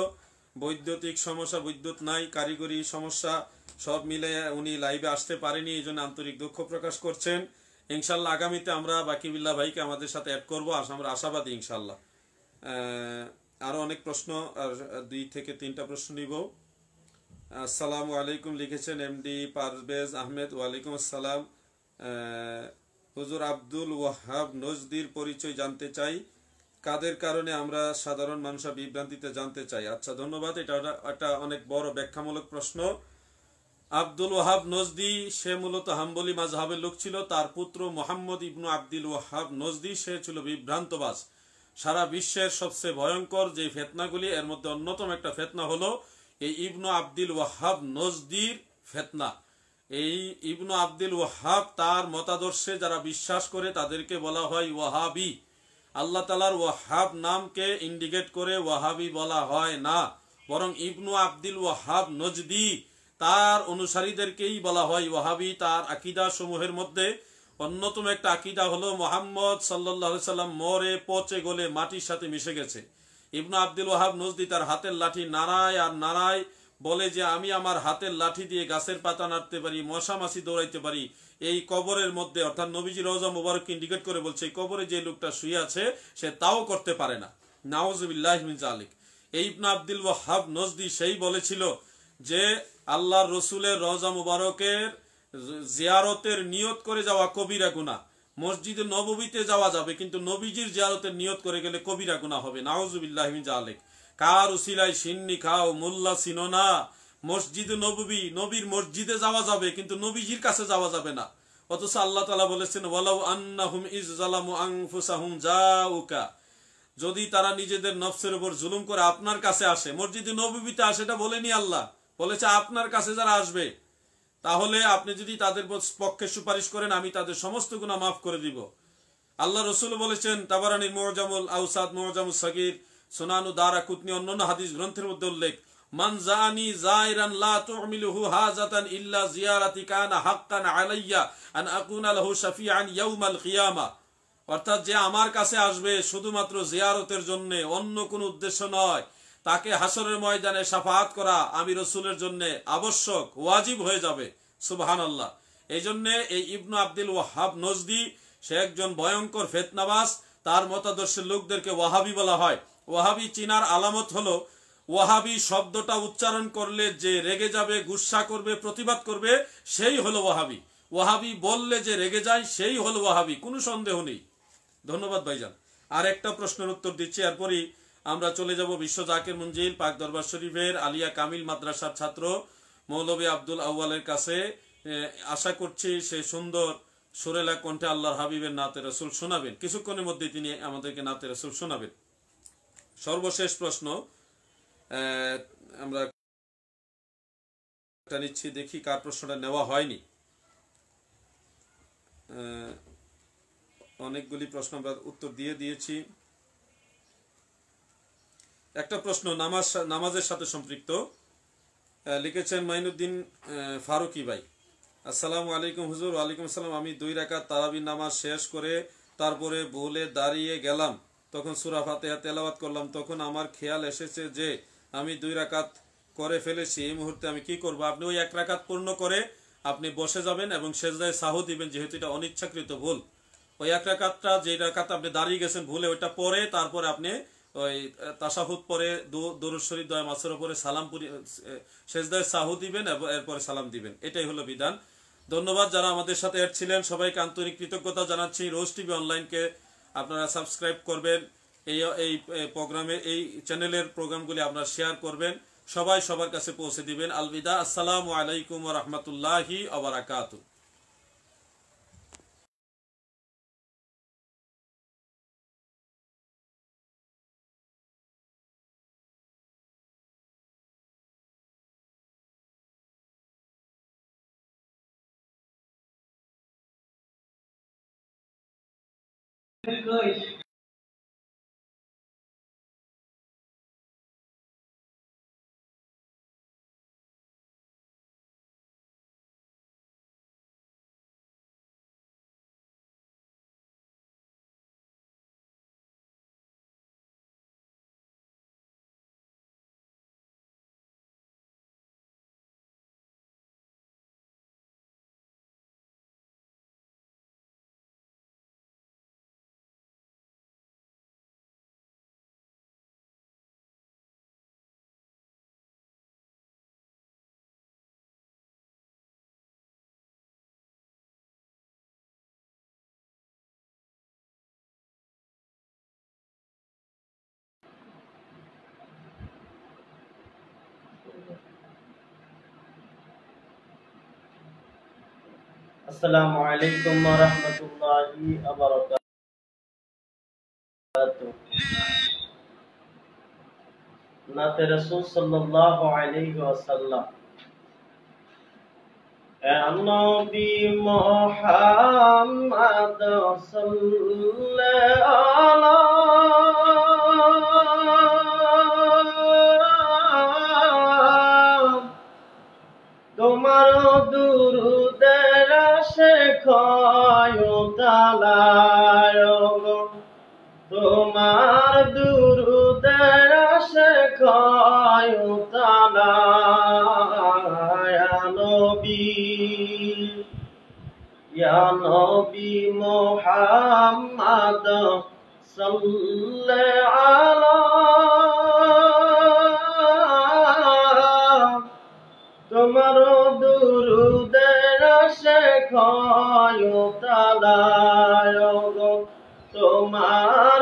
বৈদ্যুতিক সমস্যা, বিদ্যুৎ নাই, কারিগরি সমস্যা, সব মিলে উনি লাইভে আসতে পারেনি এই জন্য আন্তরিক দুঃখ প্রকাশ করছেন। ইনশাল্লাহ আগামীতে আমরা বাকিবিল্লাহ ভাইকে আমাদের সাথে অ্যাড করব আমরা আশাবাদী ইনশাল্লাহ। আহ, আরও অনেক প্রশ্ন আর দুই থেকে তিনটা প্রশ্ন নিব। আসসালামু আলাইকুম লিখেছেন এমডি পারভেজ আহমেদ ওয়ালাইকুম আসসালাম। হুজুর আব্দুল ওয়াহাব নজদির পরিচয় জানতে চাই। কাদের কারণে আমরা সাধারণ মানুষরা বিভ্রান্তিতে জানতে চাই? আচ্ছা ধন্যবাদ এটা একটা- অনেক বড় ব্যাখ্যামূলক প্রশ্ন। আব্দুল ওয়াহাব নজদি সে মূলত হাম্বলি মাজহাবের লোক ছিল। তার পুত্র মোহাম্মদ ইবনু আব্দুল ওয়াহাব নজদি সে ছিল বিভ্রান্তবাজ। সারা বিশ্বের সবচেয়ে ভয়ঙ্কর যে ফেতনাগুলি, এর মধ্যে অন্যতম একটা ফেতনা হলো এই ইবনু আব্দুল ওয়াহাব নজদির ফেতনা। এই ইবনু আব্দুল ওয়াহাব তার মতাদর্শে যারা বিশ্বাস করে তাদেরকে বলা হয় ওয়াহাবি। আল্লাহ তালার ওয়াহাব নামকে ইন্ডিকেট করে ওয়াহাবি বলা হয় না। বরং ইবনু আব্দুল ওয়াহাব নজদি তার অনুসারীদেরকেই বলা হয় ওয়াহাবি। তার আকিদা সমূহের মধ্যে অন্যতম একটা আকিদা হলো মোহাম্মদ সাল্লাহ সাল্লাম মরে পচে গলে মাটির সাথে মিশে গেছে। ইবনু আব্দুল ওয়াহাব নজদি তার হাতের লাঠি নাড়ায় আর নাড়ায় বলে যে, আমি আমার হাতের লাঠি দিয়ে গাছের পাতা নাড়তে পারি মশা মাছি দৌড়াইতে পারি। এই কবরের মধ্যে, অর্থাৎ নবীজি রওজা মুবারক ইন্ডিকেট করে বলছে কবরে যে লোকটা শুয়ে আছে, সে তাও করতে পারে না। নাওজবিল্লাহ এই ইবনা আব্দুল ওয়াহাব নজদি সেই বলেছিল যে আল্লাহ রসুলের রওজা মুবারকের জিয়ারতের নিয়ত করে যাওয়া কবিরা গুনাহ। মসজিদে নববীতে যাওয়া যাবে, কিন্তু নবীজির জিয়ারতের নিয়ত করে গেলে কবিরা গুনাহ হবে। নাওজুবিল্লাহ মিন জালিক কার উসিলাই সিন্নি খাও, মোল্লা সিনো না। মসজিদ নবী নবীর মসজিদে যাওয়া যাবে, কিন্তু নবীজির কাছে যাওয়া যাবে না। অথচ আল্লাহ তালা বলেছেন, ওয়ালাউ আন্নাহুম ইজ জালামু আনফুসাহুম জাউকা যদি তারা নিজেদের নফসের উপর জুলুম করে আপনার কাছে আসে, মসজিদে নবীতে আসে, এটা বলেনি আল্লাহ। বলেছে, আপনার কাছে যারা আসবে তাহলে আপনি যদি তাদের পক্ষে সুপারিশ করেন, আমি তাদের সমস্ত গুণা মাফ করে দিব। আল্লাহ রসুল বলেছেন, তাবারানির মোরজামুল আউসাদ মোরজামুল সগির, সোনানু দারা কুতনি, অন্যান্য হাদিস গ্রন্থের মধ্যে উল্লেখ লা ইল্লা আলাইয়া অর্থাৎ যে আমার কাছে আসবে শুধুমাত্র জিয়ারতের জন্য, অন্য কোন উদ্দেশ্য নয়। তাকে হাসরের ময়দানে সাফাত করা আমি রসুলের জন্য আবশ্যক, ওয়াজিব হয়ে যাবে। সুবহান আল্লাহ এই জন্য এই ইবনু আব্দুল ওয়াহাব নজদি, সে একজন ভয়ঙ্কর ফেতনাবাস তার মতাদর্শের লোকদেরকে ওয়াহাবি বলা হয়। ওয়াহাবি চিনার আলামত হলো, ওয়াহাবি শব্দটা উচ্চারণ করলে যে রেগে যাবে, গুসা করবে, প্রতিবাদ করবে, সেই হলো ওয়াহাবি। ওয়াহাবি বললে যে রেগে যায়, সেই হলো ওয়াহাবি, কোনো সন্দেহ নেই। ধন্যবাদ ভাইজান। আর একটা প্রশ্নের উত্তর দিচ্ছি, এরপরই আমরা চলে যাব বিশ্ব জাকির মঞ্জিল, পাক দরবার শরীফের আলিয়া কামিল মাদ্রাসার ছাত্র মৌলবী আব্দুল আউয়ালের কাছে। আশা করছি সে সুন্দর, সুরেলা কণ্ঠে আল্লাহর হাবিবের নাতে রসুল শোনাবেন। কিছুক্ষণের মধ্যে তিনি আমাদেরকে নাতে রসুল শোনাবেন। সর্বশেষ প্রশ্ন আমরা নিচ্ছি, দেখি কার প্রশ্নটা নেওয়া হয়নি। অনেকগুলি প্রশ্ন আমরা উত্তর দিয়ে দিয়েছি। একটা প্রশ্ন, নামাজ, নামাজের সাথে সম্পৃক্ত। লিখেছেন মাইনুদ্দিন ফারুকি ভাই। আসসালামু আলাইকুম হুজুর, ওয়ালাইকুম আসসালাম। আমি দুই রাকাত তারাবি নামাজ শেষ করে তারপরে ভুলে দাঁড়িয়ে গেলাম। তখন সুরা ফাতেহা তেলাওয়াত করলাম। তখন আমার খেয়াল এসেছে যে আমি দুই রাকাত করে ফেলেছি। এই মুহূর্তে আমি কি করব? আপনি ওই এক রাকাত পূর্ণ করে আপনি বসে যাবেন এবং সেজদায় সাহু দিবেন, যেহেতু এটা অনিচ্ছাকৃত ভুল। ওই এক রাকাতটা যে রাকাত আপনি দাঁড়িয়ে গেছেন ভুলে, ওইটা পরে তারপরে আপনি ওই তাসাহুদ পরে দরুদ শরীফ দয় মাসের উপরে সালাম সেজদায় সাহু দিবেন এবং এরপরে সালাম দিবেন। এটাই হলো বিধান। ধন্যবাদ যারা আমাদের সাথে এড ছিলেন। সবাইকে আন্তরিক কৃতজ্ঞতা জানাচ্ছি। রোজ টিভি অনলাইনকে আপনারা সাবস্ক্রাইব করবেন। এই এই প্রোগ্রামে এই চ্যানেলের প্রোগ্রামগুলি আপনারা শেয়ার করবেন। সবাই সবার কাছে পৌঁছে দিবেন। আলবিদা। আসসালামু আলাইকুম রহমতুল্লাহি আবরাকাতু cães আসসালামু আলাইকুম ওয়া রাহমাতুল্লাহি ওয়া বারাকাতুহু। নাতে রাসূল সাল্লাল্লাহু আলাইহি ওয়াসাল্লাম নবী মুহাম্মদ সাল্লাল্লাহু তোমার শেখায় তালায় গো তোমার দুরুদের শেখায় তালায় নবী ইয়া নবী মুহাম্মদ সাল্লাল্লাহু তোমার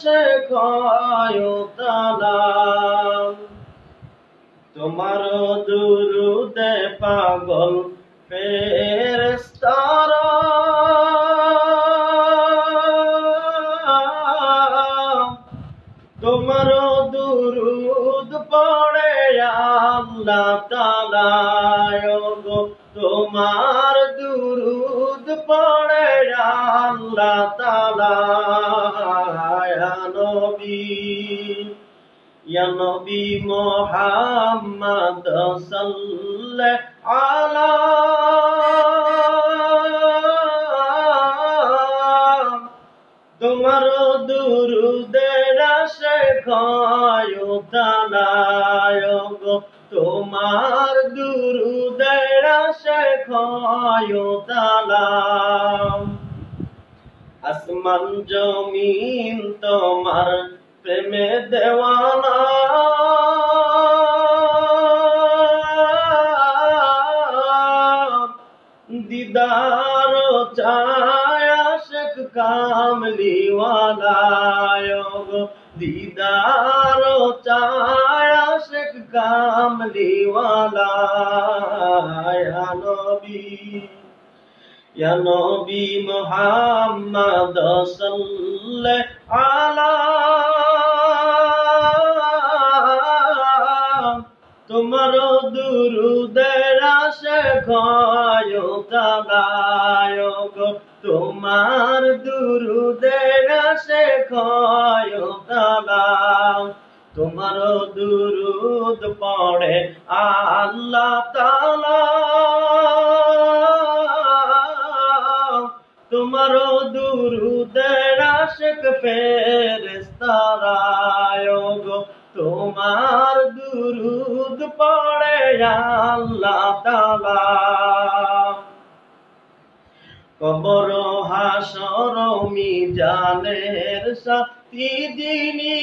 শেখায় তালাম তোমার দুরুদে পাগল ফেরেস্তারা তোমার দুরুদ পড়ে আল্লাহ তোমার দুরুদ পড়ে আল্লাহ তালা নবী। নবী মুহাম্মদ সাল্লাল্লাহু আলা তোমার দুরুদের শেখায় তালায় গো। তোমার দুরুদের শেখায় তালাম। আসমান জমিন তোমার প্রেমে দেওয়ানা। দিদার চায় আশক কামলিওয়ালায়। দিদার চায় আশক কামলিওয়ালায় নবী ইয়া নবী মুহাম্মদ সাল্লাল্লাহু আলা তোমার দুরুদের শেখায় তালায় গো তোমার দুরুদের শেখায় তালাম তোমার দুরুদ পড়ে আল্লাহ তোমার দুরুদের আশক ফেরেস্তারায় গো তোমার দুরুদ পড়ে আল্লাহ তালা কবর হাসর মিজানের সাথী দিনী।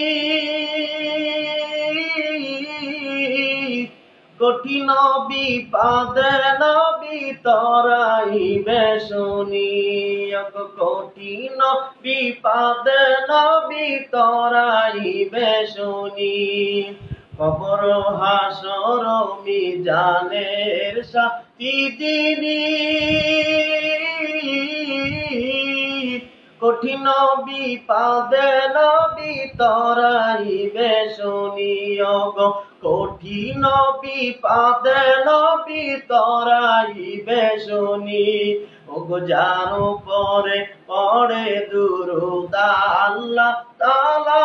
কঠিন বিপাদে নবী তরাইবে শুনি। কঠিন বিপাদে নবী তরাইবে শুনি। কবর হাসর মিজানের সাথী দিনী। কঠিন বিপাদে নবী তরাইবে শুনিয় গো। কঠিন বিপাদে নবী তরাইবে শুনি। ওগো যার পরে পড়ে দুরুদা আল্লাহ তালা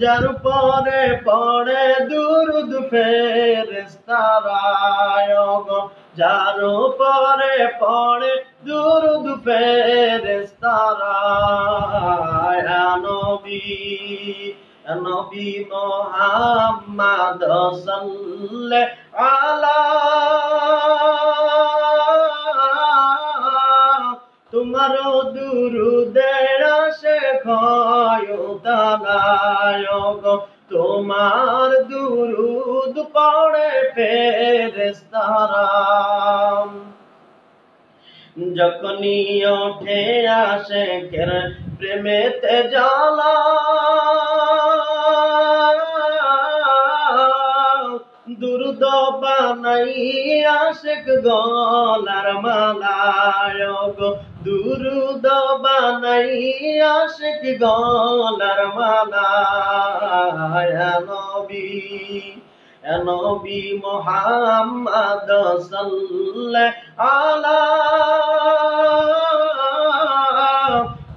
যার পরে পড়ে দুরুদ ফেরেস্তারায় যার পরে পড়ে দুরুদ ফেরেস্তারায় নবী নবী মোহাম্মদ সাল্লাল্লাহু তোমার দুরুদের শেখায় তোমার দুরুদ পড়ে ফেরেস্তারাম যখনই ওঠে আসে কের প্রেমেতে জ্বালা, দুরুদ বানাই আশেক গলার মালায় গো দুরুদ বানাই আশেক গলার মালায় নবী নবী মোহাম্মদ সাল্লাল্লাহু আলা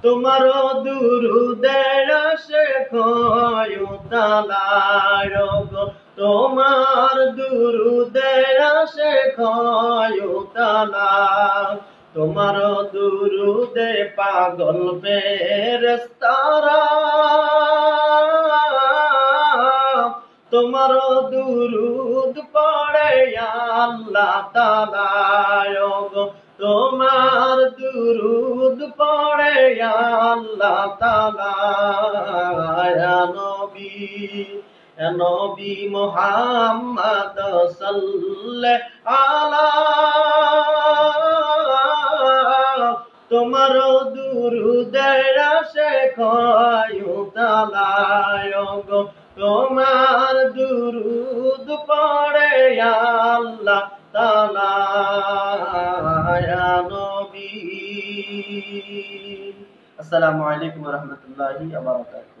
তোমার দুরুদের খয়ুতালার গো তোমার দুরুদের সে খয়ুতালা তোমার দুরুদে পাগল ফেরেস্তারা তোমার দুরুদ পড়ে আল্লাহ তালায় তোমার দুরুদ পড়ে আল্লাহ তালায় নবী। নবী মোহাম্মদ সাল্লে আলা তোমার দুরুদের সে খয়ুতালায় গো তোমার দুরুদ পড়ে আল্লাহ তালা নবী। আসসালামু আলাইকুম রহমতুল্লাহি আবরাকাতুহ